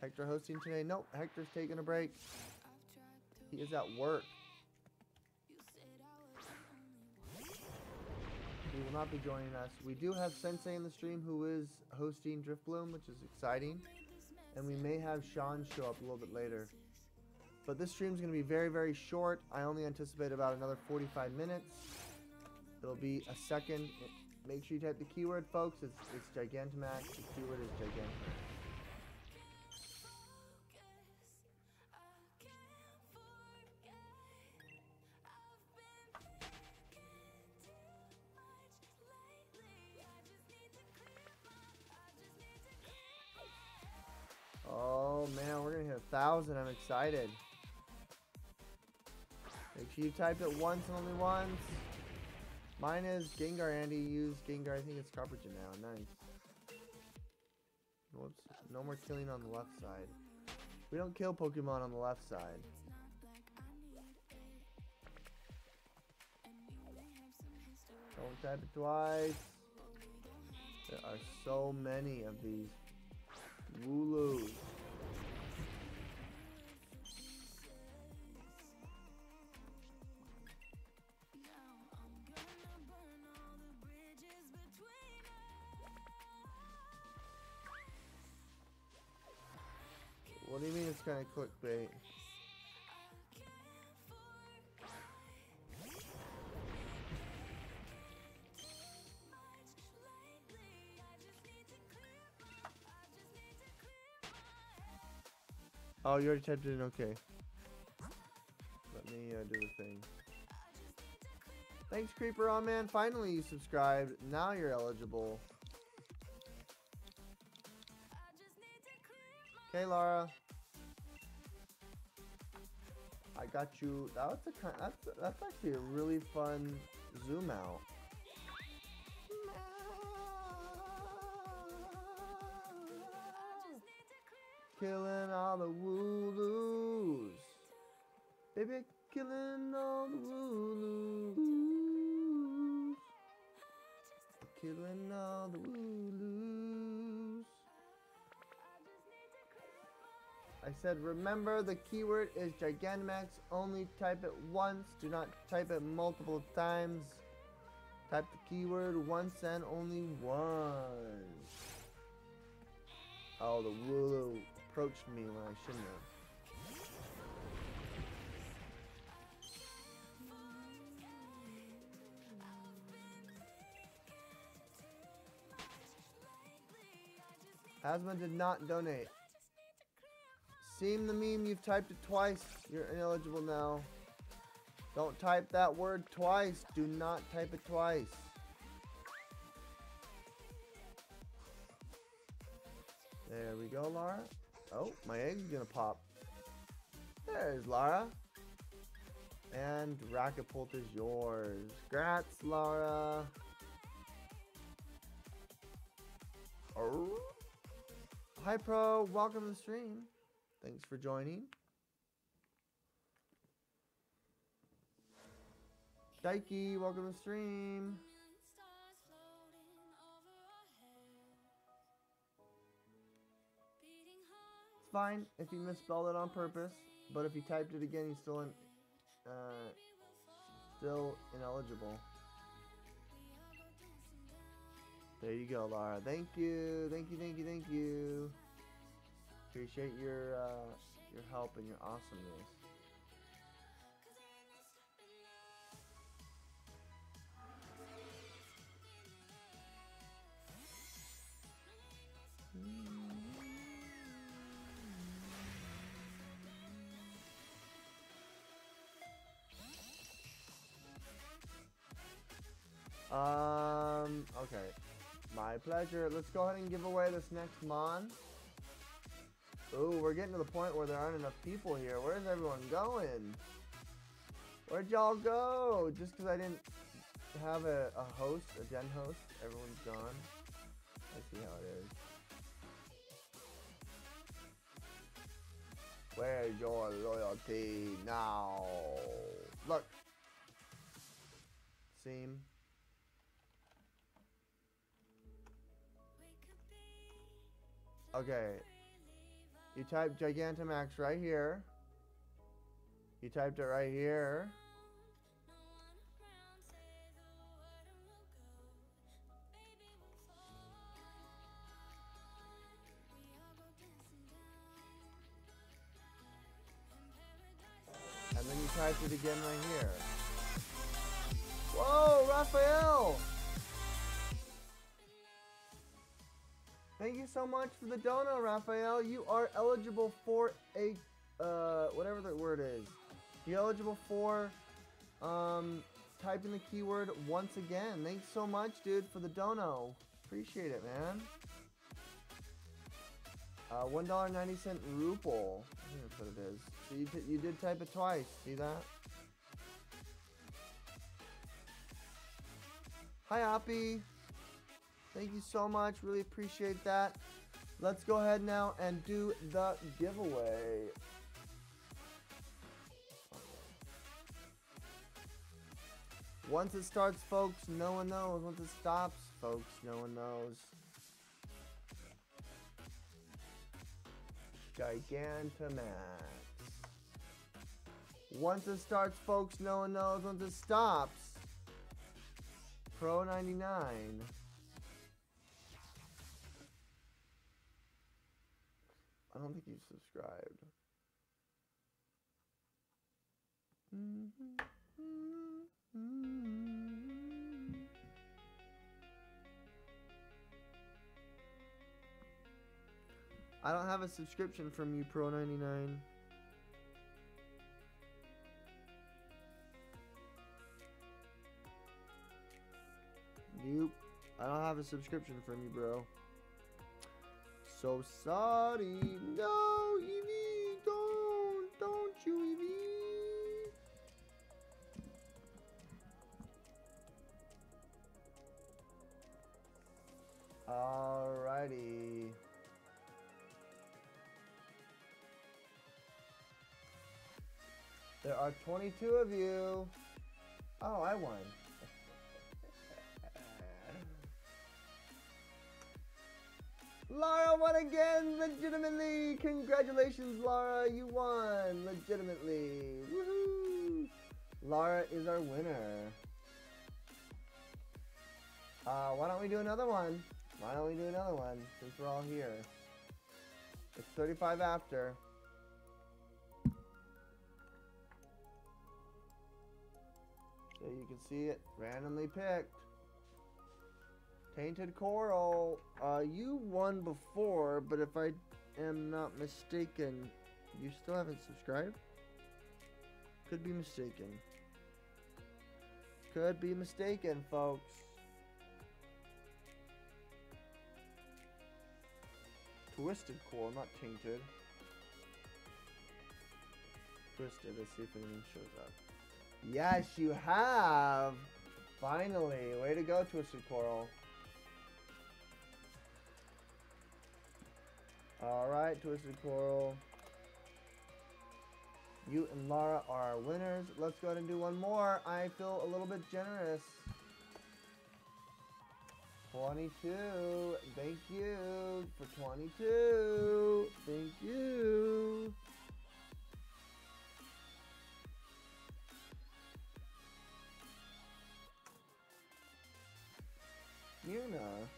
Hector hosting today? Nope, Hector's taking a break. He is at work. He will not be joining us. We do have Sensei in the stream who is hosting Drifblim, which is exciting. And we may have Sean show up a little bit later. But this stream is going to be very, very short. I only anticipate about another 45 minutes. It'll be a second. Make sure you type the keyword, folks. It's, it's Gigantamax. The keyword is Gigantamax. Thousand. I'm excited. Make sure you type it once and only once. Mine is Gengar Andy. Use Gengar. I think it's Carpenter now. Nice. Whoops. No more killing on the left side. We don't kill Pokemon on the left side. Don't type it twice. There are so many of these Wooloo. Kind of clickbait? Oh, you already typed in. Okay. Let me uh, do the thing. Thanks, Creeper on man. Finally, you subscribed. Now you're eligible. Okay, Laura. I got you. That was a kind. That's that's actually a really fun zoom out. Killing all the wooloos. Baby, killing all the wooloos. Killing all the wooloos. I said, remember the keyword is Gigantamax. Only type it once. Do not type it multiple times. Type the keyword once and only once. Oh, the Wooloo approached me when I shouldn't have. Asma did not donate. Seem the meme, you've typed it twice. You're ineligible now. Don't type that word twice. Do not type it twice. There we go, Lara. Oh, my egg's gonna pop. There's Lara. And Dragapult is yours. Grats, Lara. Oh. Hi, Pro. Welcome to the stream. Thanks for joining. Daiki, welcome to the stream. It's fine if you misspelled it on purpose, but if you typed it again, you're still in, uh, still ineligible. There you go, Laura. Thank you, thank you, thank you, thank you. Appreciate your uh, your help and your awesomeness. Um, okay. My pleasure. Let's go ahead and give away this next Mon. Ooh, we're getting to the point where there aren't enough people here. Where's everyone going? Where'd y'all go? Just because I didn't have a, a host, a den host, everyone's gone. I see how it is. Where's your loyalty now? Look. Seam. Okay. You type Gigantamax right here. You typed it right here. And then you typed it again right here. Whoa, Raphael! Thank you so much for the dono, Raphael. You are eligible for a, uh, whatever the word is. You're eligible for, um, typing the keyword once again. Thanks so much, dude, for the dono. Appreciate it, man. Uh, $1.90 ruple. I think that's what it is. So you, you did type it twice. See that? Hi, Oppie. Thank you so much. Really appreciate that. Let's go ahead now and do the giveaway. Once it starts, folks, no one knows. Once it stops, folks, no one knows. Gigantamax. Once it starts, folks, no one knows. Once it stops, Pro 99. I don't think you've subscribed. I don't have a subscription from you, Pro 99. Nope. I don't have a subscription from you, bro. So sorry. No, Evie, don't, don't you, Evie. Alrighty. There are 22 of you. Oh, I won. Laura won again, legitimately. Congratulations, Laura. You won, legitimately. Woohoo! Laura is our winner. Uh, why don't we do another one? Why don't we do another one since we're all here? It's 35 after. So you can see it randomly picked. Tainted Coral, uh, you won before, but if I am not mistaken, you still haven't subscribed? Could be mistaken. Could be mistaken, folks. Twisted Coral, not Tainted. Twisted, let's see if anything shows up. Yes, you have! Finally! Way to go, Twisted Coral. Alright, Twisted Coral. You and Lara are our winners. Let's go ahead and do one more. I feel a little bit generous. 22. Thank you for 22. Thank you. Muna.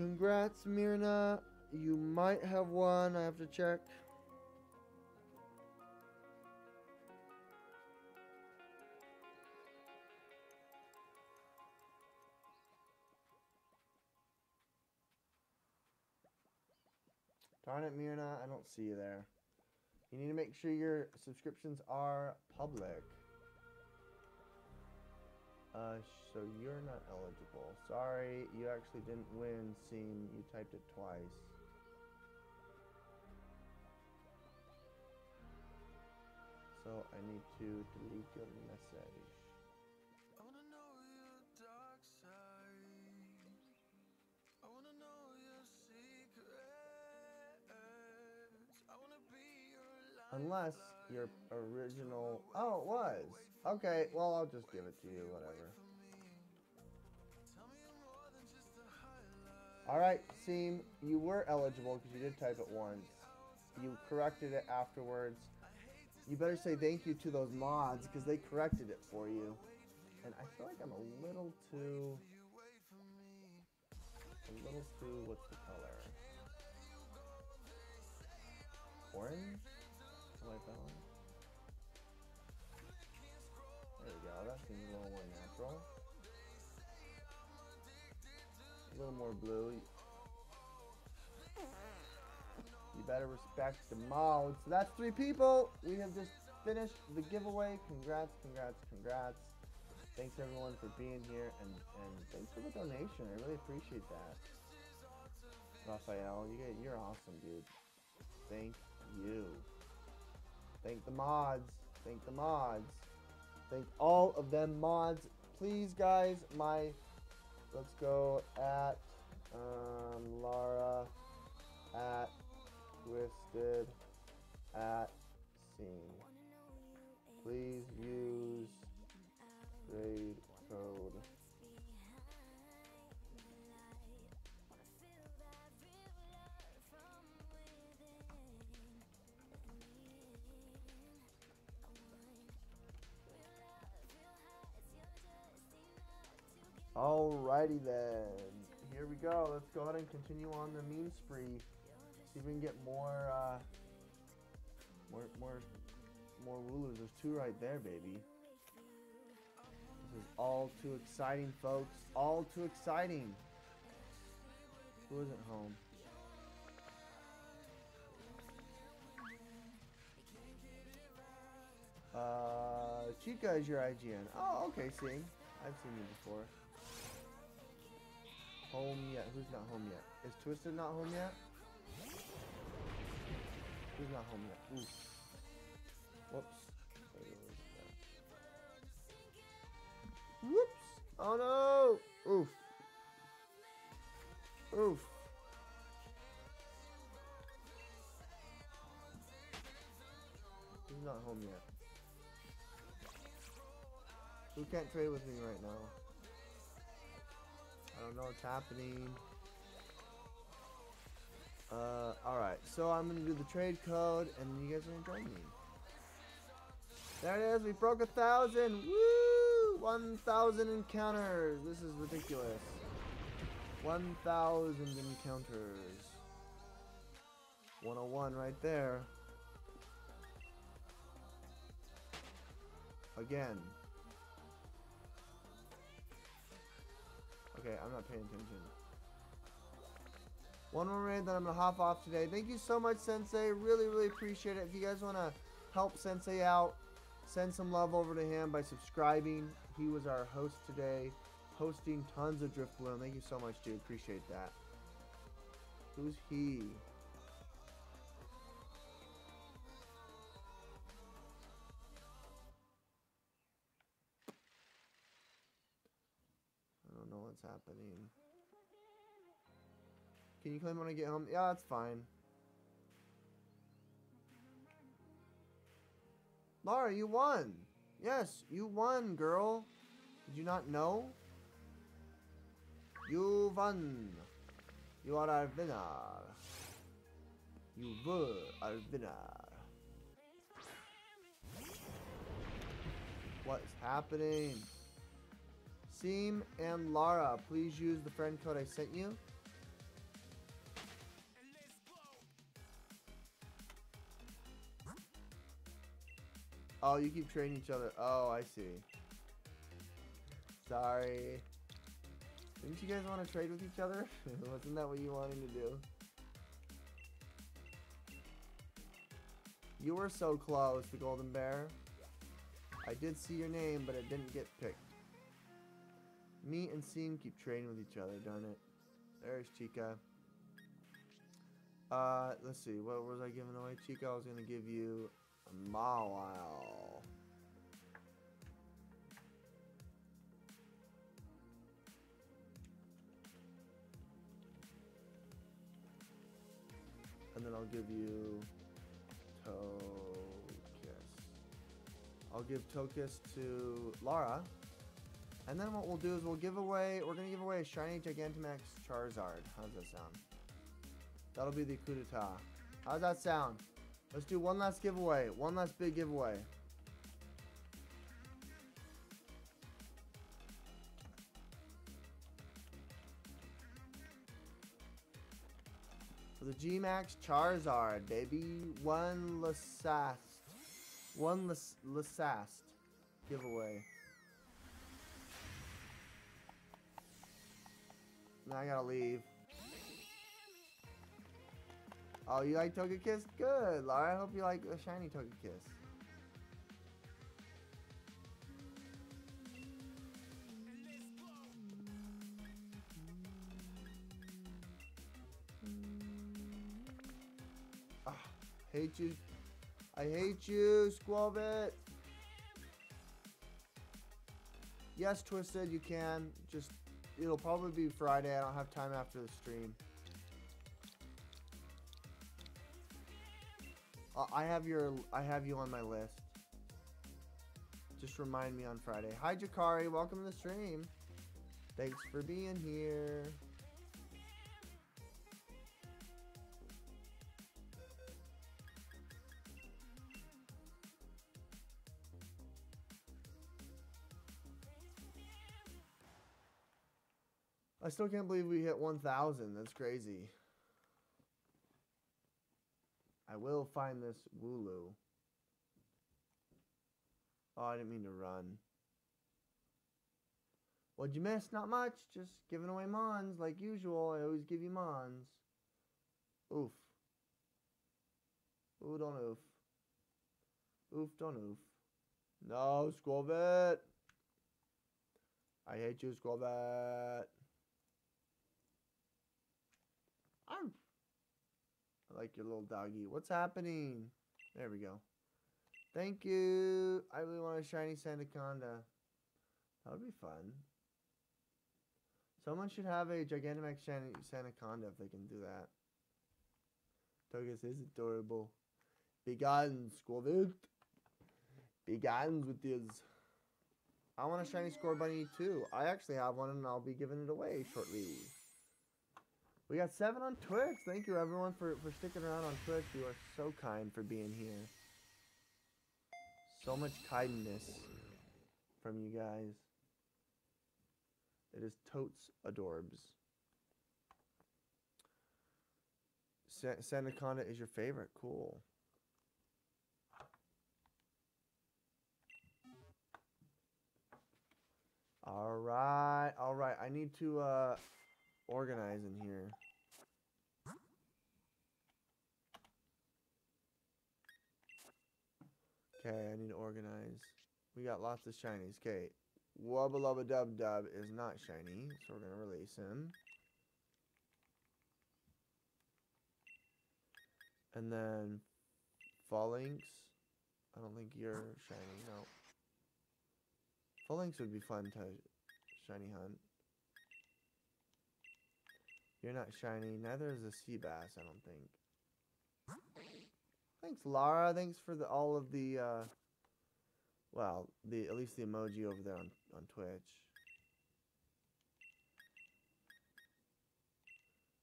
Congrats, Mirna. You might have won. I have to check. Darn it, Mirna. I don't see you there. You need to make sure your subscriptions are public. Uh, so you're not eligible. Sorry, you actually didn't win, seeing you typed it twice. So I need to delete your message. I wanna know your dark side. I wanna know your secrets. I wanna be your light. Unless your original. Oh, it was. Okay, well, I'll just give it to you, whatever. Alright, Seam, you were eligible because you did type it once. You corrected it afterwards. You better say thank you to those mods because they corrected it for you. And I feel like I'm a little too. A little too. What's the color? Orange? I like little more natural. A little more blue. You better respect the mods. So that's three people. We have just finished the giveaway. Congrats, congrats, congrats. Thanks everyone for being here and, and thanks for the donation. I really appreciate that. Raphael, you get, you're awesome, dude. Thank you. Thank the mods. Thank the mods. Thank all of them mods. Please, guys, my let's go at um, Lara at Twisted at Scene. Please use trade code. Alrighty then. Here we go. Let's go ahead and continue on the meme spree. See if we can get more uh more more more rulers. There's two right there, baby. This is all too exciting, folks. All too exciting. Who isn't home? Uh, Chica is your IGN. Oh, okay, see. I've seen you before. Home yet? Who's not home yet? Is Twisted not home yet? Who's not home yet? Oof. Whoops. Whoops. Oh no. Oof. Oof. Who's not home yet? Who can't trade with me right now? I don't know what's happening. Uh, alright, so I'm gonna do the trade code and you guys are gonna join me. There it is, we broke a thousand! Woo! 1,000 encounters! This is ridiculous. 1,000 encounters. 101 right there. Again. Okay, I'm not paying attention. One more raid, that I'm gonna hop off today. Thank you so much, Sensei. Really, really appreciate it. If you guys wanna help Sensei out, send some love over to him by subscribing. He was our host today, hosting tons of Drifblim. Thank you so much, dude. Appreciate that. Who's he? What's happening. Can you claim when I get home? Yeah, that's fine. Laura, you won. Yes, you won, girl. Did you not know? You won. You are our winner. You were our winner. What is happening? Seam and Lara, please use the friend code I sent you. Oh, you keep trading each other. Oh, I see. Sorry. Didn't you guys want to trade with each other? Wasn't that what you wanted to do? You were so close, the Golden Bear. I did see your name, but it didn't get picked. Me and Seam keep trading with each other, darn it. There's Chica. Uh, let's see. What was I giving away? Chica, I was going to give you a Mawile. And then I'll give you Togekiss. I'll give Togekiss to Lara. And then what we'll do is we'll give away, we're going to give away a shiny Gigantamax Charizard. How does that sound? That'll be the coup d'etat. How does that sound? Let's do one last giveaway. One last big giveaway. For the G-Max Charizard, baby. One Lasast. One Las Lasast giveaway. Now I gotta leave. Oh, you like Togekiss? Good, Laura. I hope you like the shiny Togekiss. Ah, hate you. I hate you, Skwovet. Yes, Twisted, you can. Just, it'll probably be Friday. I don't have time after the stream. Uh, I have your I have you on my list. Just remind me on Friday. Hi Jakari, welcome to the stream. Thanks for being here. I still can't believe we hit 1,000. That's crazy. I will find this Wooloo. Oh, I didn't mean to run. What'd you miss? Not much. Just giving away Mons like usual. I always give you Mons. Oof. Ooh, don't oof. Oof, don't oof. No, Skwovet. I hate you, Skwovet. I like your little doggy. What's happening? There we go. Thank you. I really want a shiny Sandaconda. That would be fun. Someone should have a Gigantamax shiny Sandaconda if they can do that. Togekiss is adorable. Begone, Skwovet. Begone with this. I want a shiny Scorbunny too. I actually have one and I'll be giving it away shortly. We got seven on Twitch. Thank you everyone for, for sticking around on Twitch. You are so kind for being here. So much kindness from you guys. It is totes adorbs. Sa- Sandaconda is your favorite. Cool. All right, all right. I need to uh organize in here. Okay, I need to organize. We got lots of shinies. Okay, Wubba Lubba Dub Dub is not shiny, so we're gonna release him. And then Falinks. I don't think you're shiny, no. Falinks would be fun to shiny hunt. You're not shiny. Neither is the sea bass, I don't think. Thanks, Lara. Thanks for the all of the uh well, the at least the emoji over there on, on Twitch.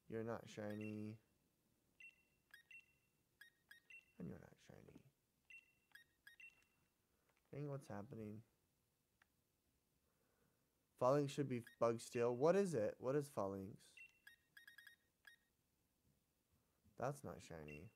You're not shiny. And you're not shiny. Dang, what's happening? Falinks should be bug steel. What is it? What is fallings? That's not shiny.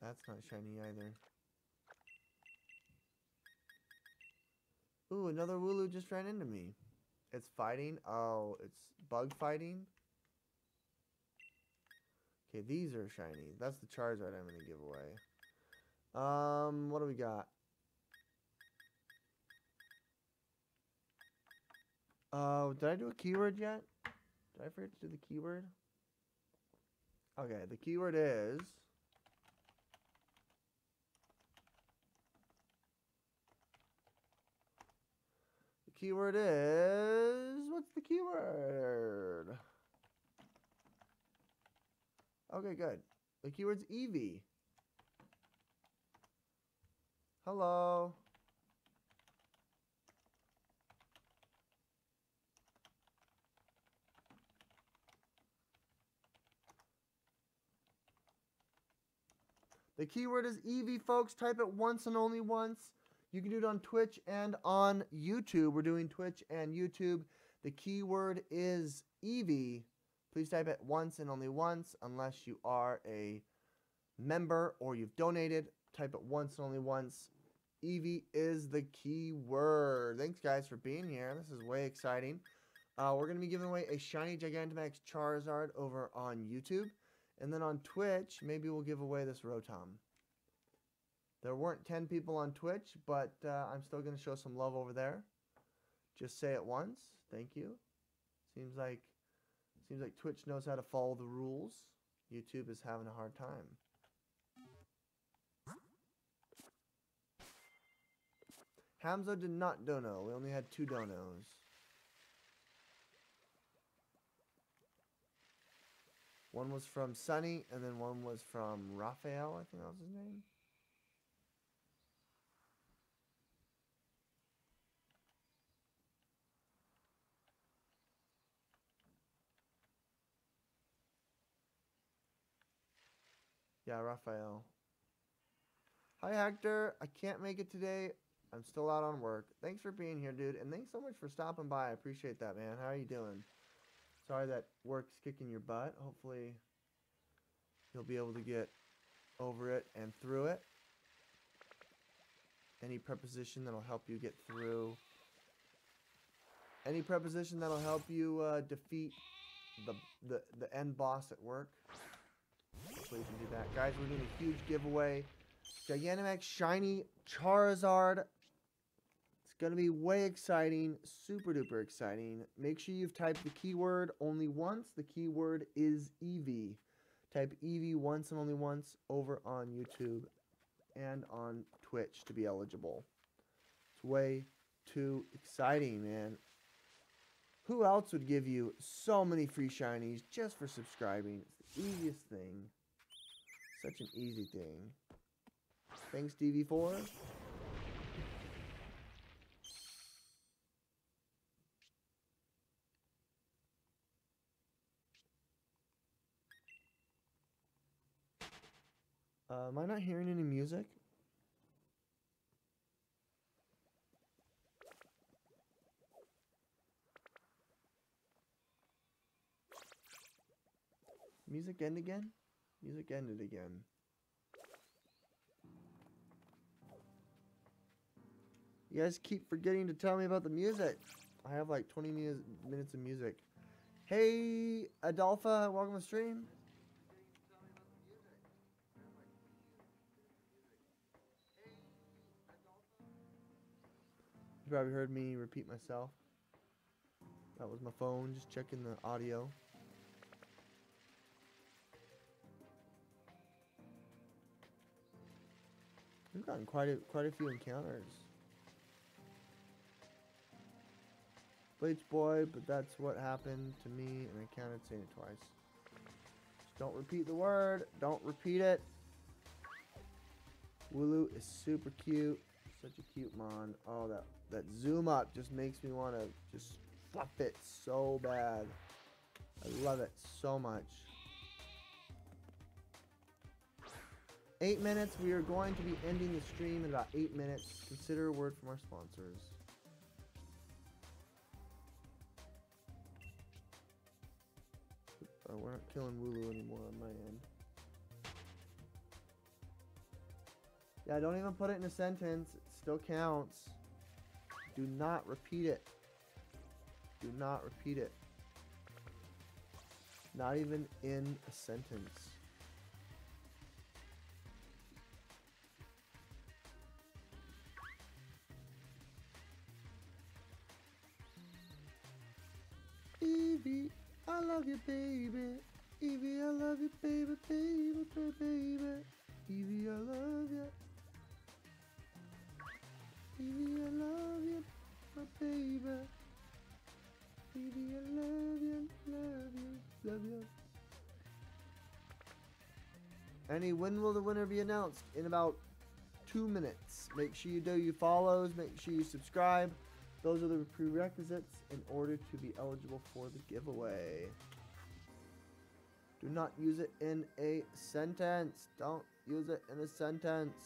That's not shiny either. Ooh, another Wooloo just ran into me. It's fighting. Oh, it's bug fighting. Okay, these are shiny. That's the Charizard I'm going to give away. Um, what do we got? Oh, did I do a keyword yet? Did I forget to do the keyword? Okay, the keyword is... The keyword is... What's the keyword? Okay, good. The keyword's Eevee. Hello. The keyword is Eevee, folks. Type it once and only once. You can do it on Twitch and on YouTube. We're doing Twitch and YouTube. The keyword is Eevee. Please type it once and only once, unless you are a member or you've donated. Type it once and only once. Eevee is the key word. Thanks, guys, for being here. This is way exciting. Uh, we're going to be giving away a shiny Gigantamax Charizard over on YouTube. And then on Twitch, maybe we'll give away this Rotom. There weren't 10 people on Twitch, but uh, I'm still going to show some love over there. Just say it once. Thank you. Seems like seems like Twitch knows how to follow the rules. YouTube is having a hard time. Hamzo did not dono. We only had two donos. One was from Sunny, and then one was from Raphael, I think that was his name. Yeah, Raphael. Hi, Hector. I can't make it today. I'm still out on work. Thanks for being here, dude. And thanks so much for stopping by. I appreciate that, man. How are you doing? Sorry that work's kicking your butt. Hopefully, you'll be able to get over it and through it. Any preposition that'll help you get through. Any preposition that'll help you uh, defeat the, the the end boss at work. Can do that. Guys, we're doing a huge giveaway. Gigantamax Shiny Charizard. It's going to be way exciting. Super duper exciting. Make sure you've typed the keyword only once. The keyword is Eevee. Type Eevee once and only once over on YouTube and on Twitch to be eligible. It's way too exciting, man. Who else would give you so many free shinies just for subscribing? It's the easiest thing. Such an easy thing. Thanks, DV4. Uh, am I not hearing any music? Music end again? Music ended again. You guys keep forgetting to tell me about the music. I have like 20 mu- minutes of music. Hey, Adolpha, welcome to the stream. You probably heard me repeat myself. That was my phone, just checking the audio. We've gotten quite a quite a few encounters. Bleach boy, but that's what happened to me, and I counted saying it twice. Just don't repeat the word. Don't repeat it. Wooloo is super cute. Such a cute mon. Oh, that that zoom up just makes me want to just fluff it so bad. I love it so much. Eight minutes. We are going to be ending the stream in about eight minutes. Consider a word from our sponsors. Uh, we're not killing Wooloo anymore on my end. Yeah, don't even put it in a sentence. It still counts. Do not repeat it. Do not repeat it. Not even in a sentence. Evie, I love you, baby. Evie, I love you, baby, baby, baby, baby. Evie, I love you. Evie, I love you, my baby. Evie, I love you, love you, love you. Annie, when will the winner be announced? In about two minutes. Make sure you do your follows. Make sure you subscribe. Those are the prerequisites in order to be eligible for the giveaway. Do not use it in a sentence. Don't use it in a sentence.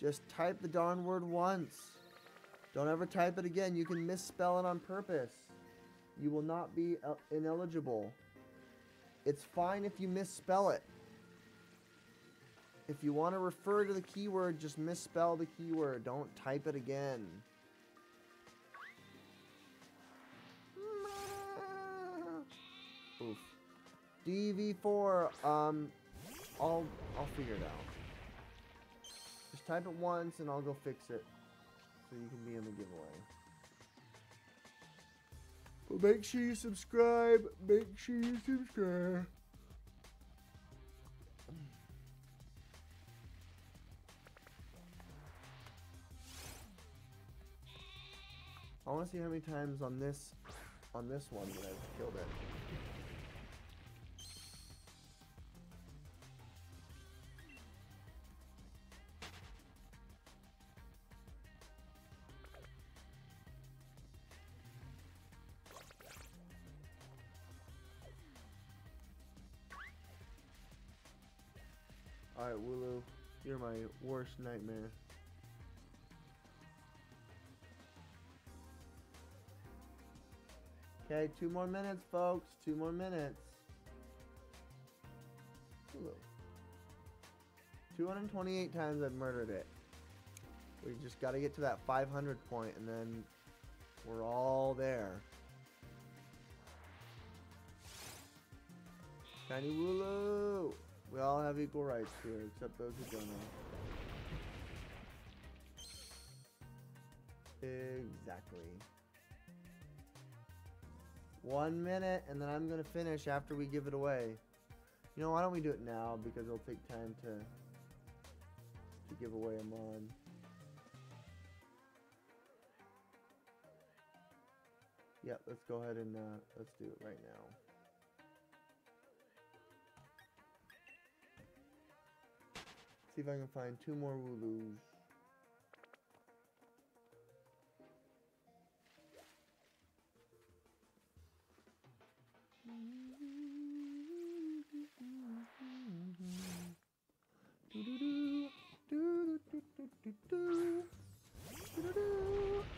Just type the darn word once. Don't ever type it again. You can misspell it on purpose. You will not be ineligible. It's fine if you misspell it. If you want to refer to the keyword, just misspell the keyword. Don't type it again. Oof. DV4, um, I'll, I'll figure it out. Just type it once and I'll go fix it. So you can be in the giveaway. But make sure you subscribe. Make sure you subscribe. I want to see how many times on this on this one that I've killed it. Alright, Wooloo, you're my worst nightmare. Okay, two more minutes, folks. Two more minutes. Wooloo. 228 times I've murdered it. We just got to get to that 500 point and then we're all there. Tiny Wooloo! We all have equal rights here, except those who don't know. Exactly. One minute, and then I'm gonna finish after we give it away. You know, why don't we do it now? Because it'll take time to to give away a mon. Yep, let's go ahead and uh, let's do it right now. See if I can find two more Wooloos.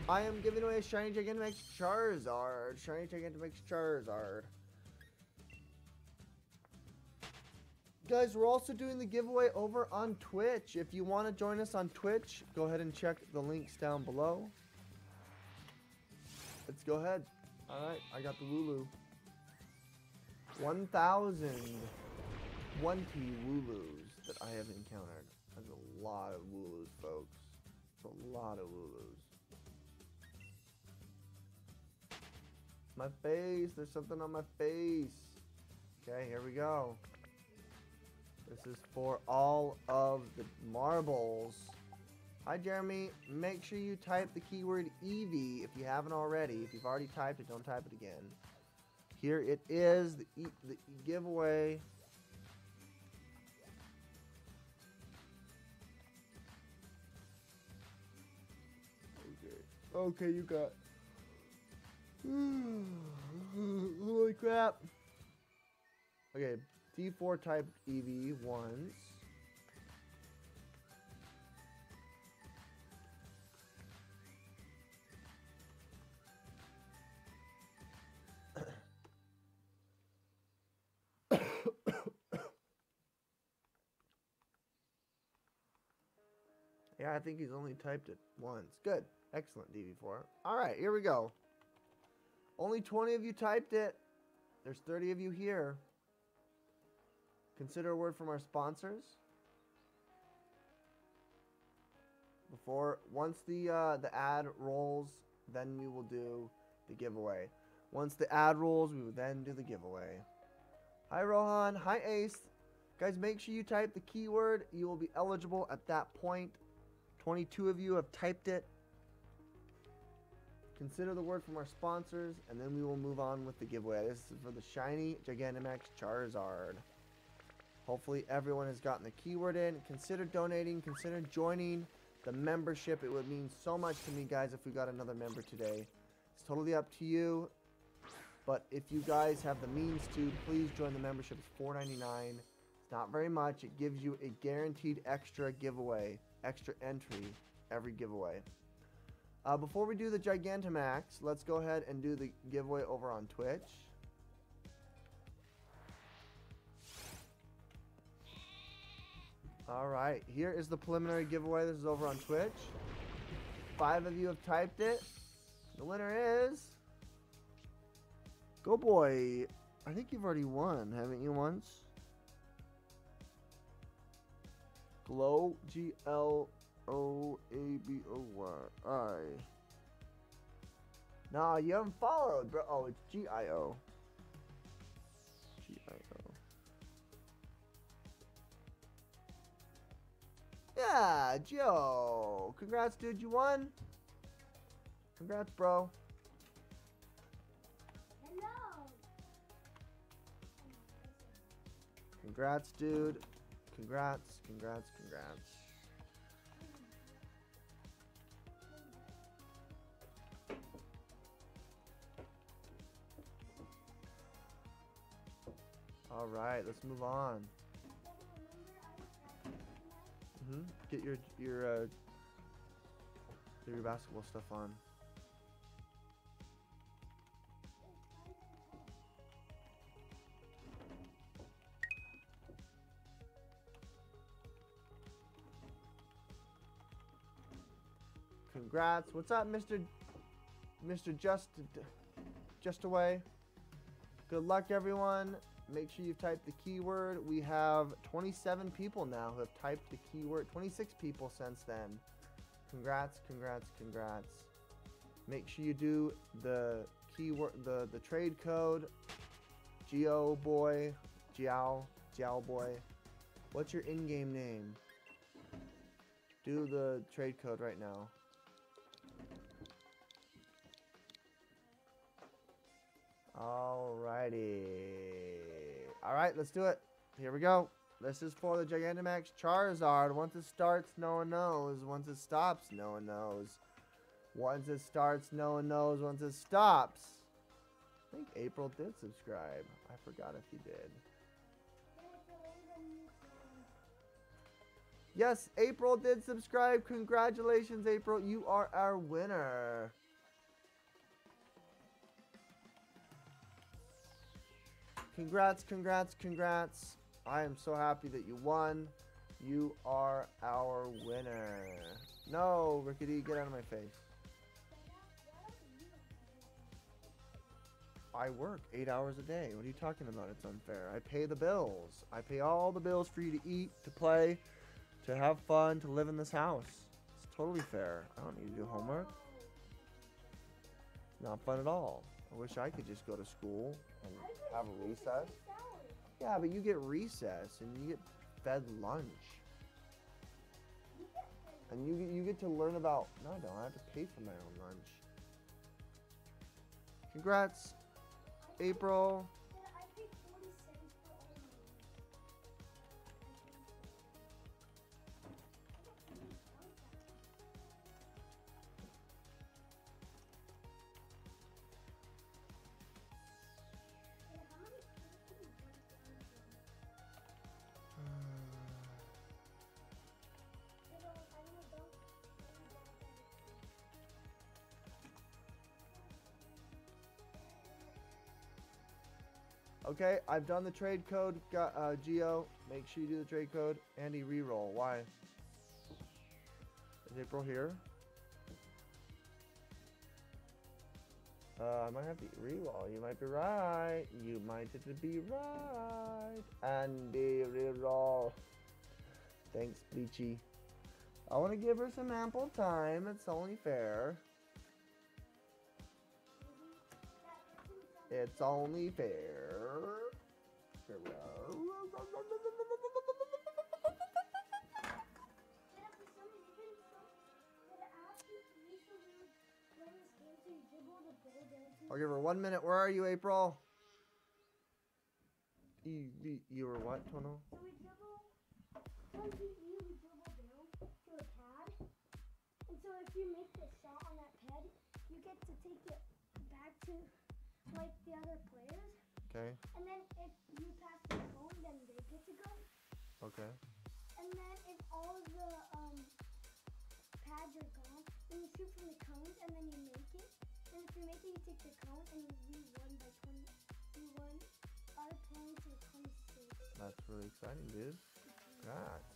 I am giving away a shiny Gigantamax Charizard. Shiny Gigantamax Charizard. Guys, we're also doing the giveaway over on Twitch. If you want to join us on Twitch, go ahead and check the links down below. Let's go ahead. Alright, I got the Wooloo. 1,020 Wooloos that I have encountered. That's a lot of Wooloos, folks. That's a lot of Wooloos. My face. There's something on my face. Okay, here we go. This is for all of the marbles. Hi, Jeremy. Make sure you type the keyword Eevee if you haven't already. If you've already typed it, don't type it again. Here it is, the, the giveaway. Okay. Okay, you got. Holy crap. Okay, D4 type EV ones. Yeah, I think he's only typed it once. Good. Excellent, DV4. All right, here we go. Only 20 of you typed it. There's 30 of you here. Consider a word from our sponsors. Before, once the uh, the ad rolls, then we will do the giveaway. Once the ad rolls, we will then do the giveaway. Hi Rohan. Hi Ace. Guys, make sure you type the keyword. You will be eligible at that point. 22 of you have typed it. Consider the word from our sponsors, and then we will move on with the giveaway. This is for the shiny Gigantamax Charizard. Hopefully everyone has gotten the keyword in. Consider donating. Consider joining the membership. It would mean so much to me, guys, if we got another member today. It's totally up to you. But if you guys have the means to, please join the membership. It's $4.99. It's not very much. It gives you a guaranteed extra giveaway, extra entry every giveaway. Uh, before we do the Gigantamax, let's go ahead and do the giveaway over on Twitch. All right, here is the preliminary giveaway. This is over on Twitch. Five of you have typed it. The winner is Go Boy. I think you've already won, haven't you? Once. Glow G L O A B O Y I. Nah, you haven't followed, bro. Oh, it's G I O. G I O. Yeah, Joe. Congrats, dude. You won. Congrats, bro. Hello. Congrats, dude. Congrats, congrats, congrats. All right, let's move on. hmm Get your your uh, get your basketball stuff on. Congrats. What's up, Mr. Mr. Just Just Away? Good luck, everyone. Make sure you've typed the keyword. We have 27 people now who have typed the keyword. 26 people since then. Congrats, congrats, congrats. Make sure you do the keyword, the the trade code. Geo boy, Jiao, Jiao boy. What's your in-game name? Do the trade code right now. Alrighty. Alright, let's do it. Here we go. This is for the Gigantamax Charizard. Once it starts, no one knows. Once it stops, no one knows. Once it starts, no one knows. Once it stops. I think April did subscribe. I forgot if he did. Yes, April did subscribe. Congratulations, April. You are our winner. Congrats, congrats, congrats. I am so happy that you won. You are our winner. No, Rickety, get out of my face. I work eight hours a day. What are you talking about? It's unfair. I pay the bills. I pay all the bills for you to eat, to play, to have fun, to live in this house. It's totally fair. I don't need to do homework. Not fun at all. I wish I could just go to school and have a recess. Yeah, but you get recess and you get fed lunch. And you get- you get to learn about. No, I don't. I have to pay for my own lunch. Congrats, April. Okay, I've done the trade code. Got uh, Geo. Make sure you do the trade code. Andy, reroll. Why? Is April here? Uh, I might have to reroll. You might be right. You might have to be right. Andy, reroll. Thanks, Bleachy. I want to give her some ample time. It's only fair. Ball down to I'll give her one minute. Where are you, April? You, you, you were what, Tono? So we dribble, once we we we dribble down to a pad. And so if you make the shot on that pad, you get to take it back to like the other players. Okay, And then if you pass the then they get to go. okay. And then if all of the um, pads are gone, then you shoot from the cones and then you make it. And if you make it, you take the cone and you, by 20. You won our points are 26. That's really exciting, dude. Congrats.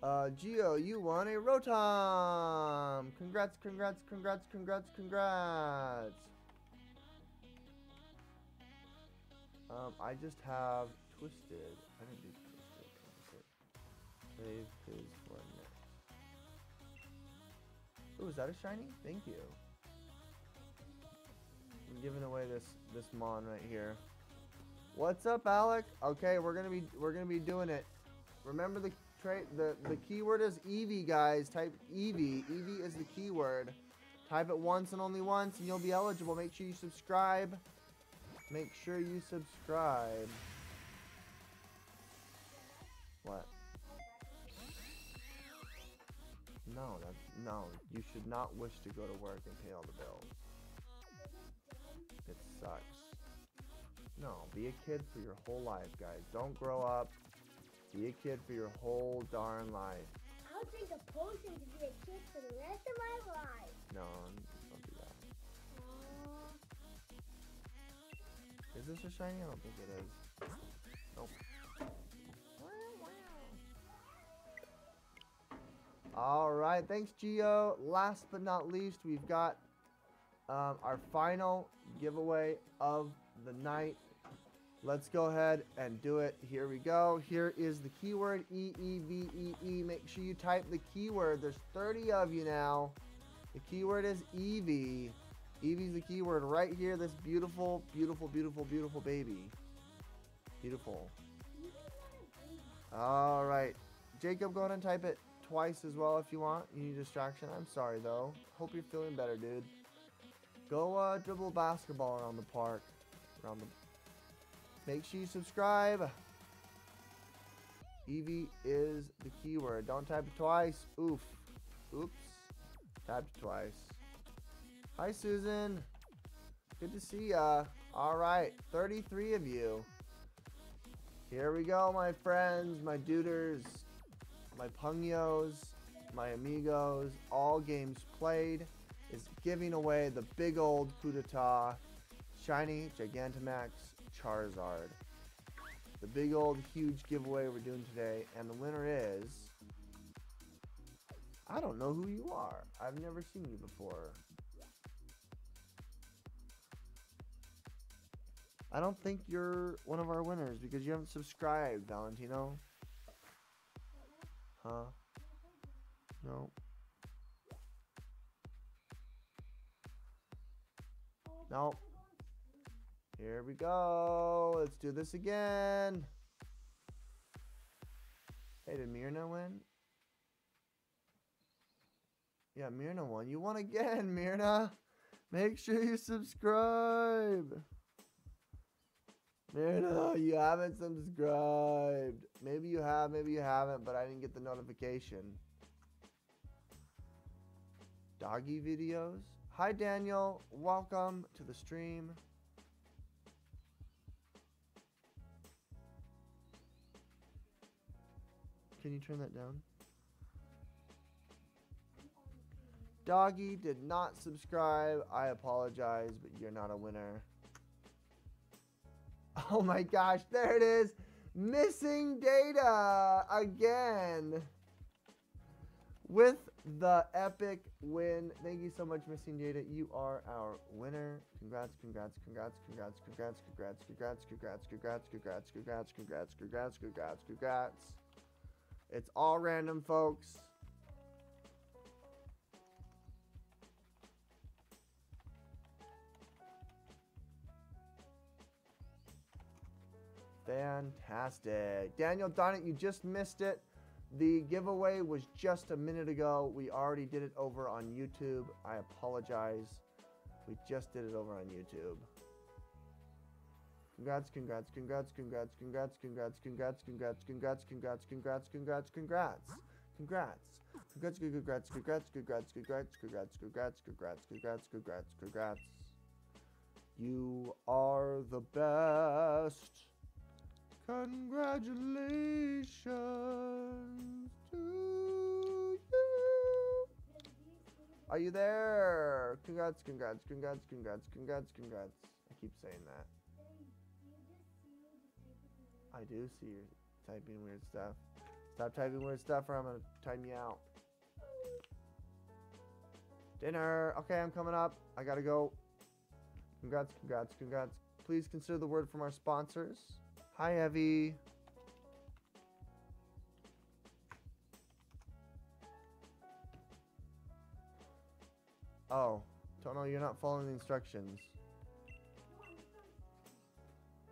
Uh, Geo, you won a Rotom! Congrats, congrats, congrats, congrats, congrats! Um, I just have Twisted. I didn't do Twisted. Save his coordinates. Oh, is that a shiny? Thank you. I'm giving away this this mon right here. What's up, Alec? Okay, we're gonna be we're gonna be doing it. Remember the tra- the the keyword is Eevee, guys. Type Eevee. Eevee is the keyword. Type it once and only once, and you'll be eligible. Make sure you subscribe. Make sure you subscribe. What? No, that's no. You should not wish to go to work and pay all the bills. It sucks. No, be a kid for your whole life, guys. Don't grow up. Be a kid for your whole darn life. I'll drink a potion to be a kid for the rest of my life. No, this a shiny? I don't think it is. Nope. All right, thanks, Geo. Last but not least, we've got um, our final giveaway of the night. Let's go ahead and do it. Here we go. Here is the keyword E E V E E. Make sure you type the keyword. There's 30 of you now. The keyword is Eevee. Eevee's the keyword right here. This beautiful, beautiful, beautiful, beautiful baby. Beautiful. All right. Jacob, go ahead and type it twice as well if you want. You need distraction. I'm sorry, though. Hope you're feeling better, dude. Go uh, dribble basketball around the park. Around the. Make sure you subscribe. Eevee is the keyword. Don't type it twice. Oof. Oops. Typed twice. Hi, Susan. Good to see ya. All right, 33 of you. Here we go, my friends, my duders, my pungos, my amigos. All games played is giving away the big old Kudata shiny Gigantamax Charizard. The big old huge giveaway we're doing today, and the winner is. I don't know who you are. I've never seen you before. I don't think you're one of our winners because you haven't subscribed, Valentino. Huh? No. No. Here we go. Let's do this again. Hey, did Mirna win? Yeah, Mirna won. You won again, Mirna. Make sure you subscribe. Mirna, you haven't subscribed. Maybe you have, maybe you haven't, but I didn't get the notification. Doggy videos. Hi, Daniel. Welcome to the stream. Can you turn that down? Doggy did not subscribe. I apologize, but you're not a winner. Oh my gosh, there it is. Missing data again. With the epic win. Thank you so much, Missing Data. You are our winner. Congrats, congrats, congrats, congrats, congrats, congrats, congrats, congrats, congrats, congrats, congrats, congrats, congrats, congrats, congrats. It's all random, folks. Fantastic. Daniel, it, you just missed it. The giveaway was just a minute ago. We already did it over on YouTube. I apologize. We just did it over on YouTube. Congrats, congrats, congrats, congrats, congrats, congrats, congrats, congrats, congrats, congrats, congrats, congrats, congrats. Congrats. Congrats, congrats, congrats, congrats, congrats, congrats, congrats, congrats, congrats, congrats, congrats. You are the best. Congratulations to you. Are you there? Congrats, congrats, congrats, congrats, congrats, congrats. I keep saying that. I do see you typing weird stuff. Stop typing weird stuff or I'm gonna time you out. Dinner. Okay, I'm coming up. I gotta go. Congrats, congrats, congrats. Please consider the word from our sponsors. Hi, Evie. Oh, Tono, you're not following the instructions.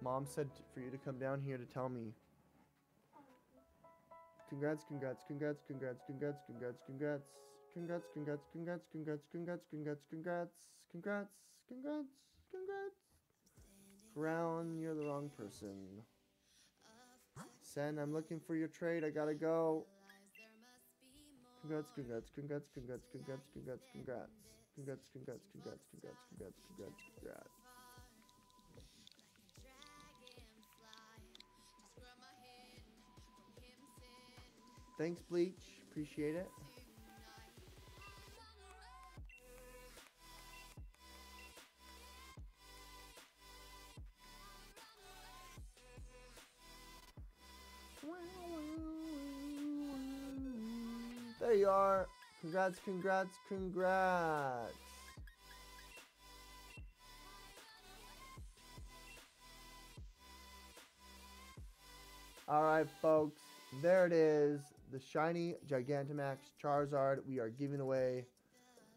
Mom said for you to come down here to tell me. Congrats, congrats, congrats, congrats, congrats, congrats, congrats. Congrats, congrats, congrats, congrats, congrats, congrats, congrats, congrats, congrats, congrats. Brown, you're the wrong person. Sen, I'm looking for your trade. I gotta go. Congrats, congrats, congrats, congrats, congrats, congrats, congrats. Congrats, congrats, congrats, congrats, congrats, congrats, congrats. Thanks, Bleach. Appreciate it. There you are. Congrats, congrats, congrats. All right, folks. There it is. The shiny Gigantamax Charizard we are giving away.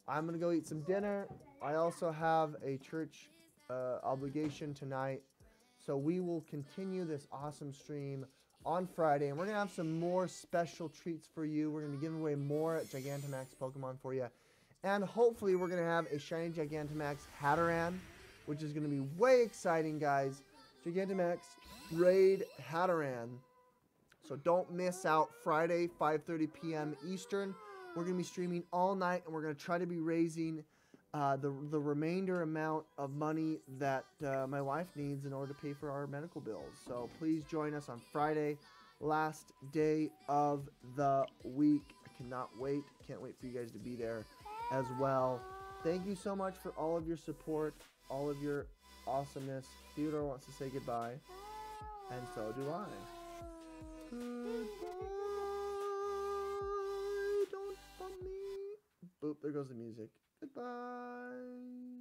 I'm going to go eat some dinner. I also have a church uh, obligation tonight. So we will continue this awesome stream on Friday. And we're going to have some more special treats for you. We're going to be giving away more Gigantamax Pokemon for you. And hopefully we're going to have a shiny Gigantamax Hatterene, which is going to be way exciting, guys. Gigantamax Raid Hatterene. So don't miss out Friday, 5:30 p.m. Eastern. We're gonna be streaming all night, and we're gonna try to be raising uh, the the remainder amount of money that uh, my wife needs in order to pay for our medical bills. So please join us on Friday, last day of the week. I cannot wait. Can't wait for you guys to be there as well. Thank you so much for all of your support, all of your awesomeness. Theodore wants to say goodbye, and so do I. Goodbye. Don't me. Boop, there goes the music. Goodbye.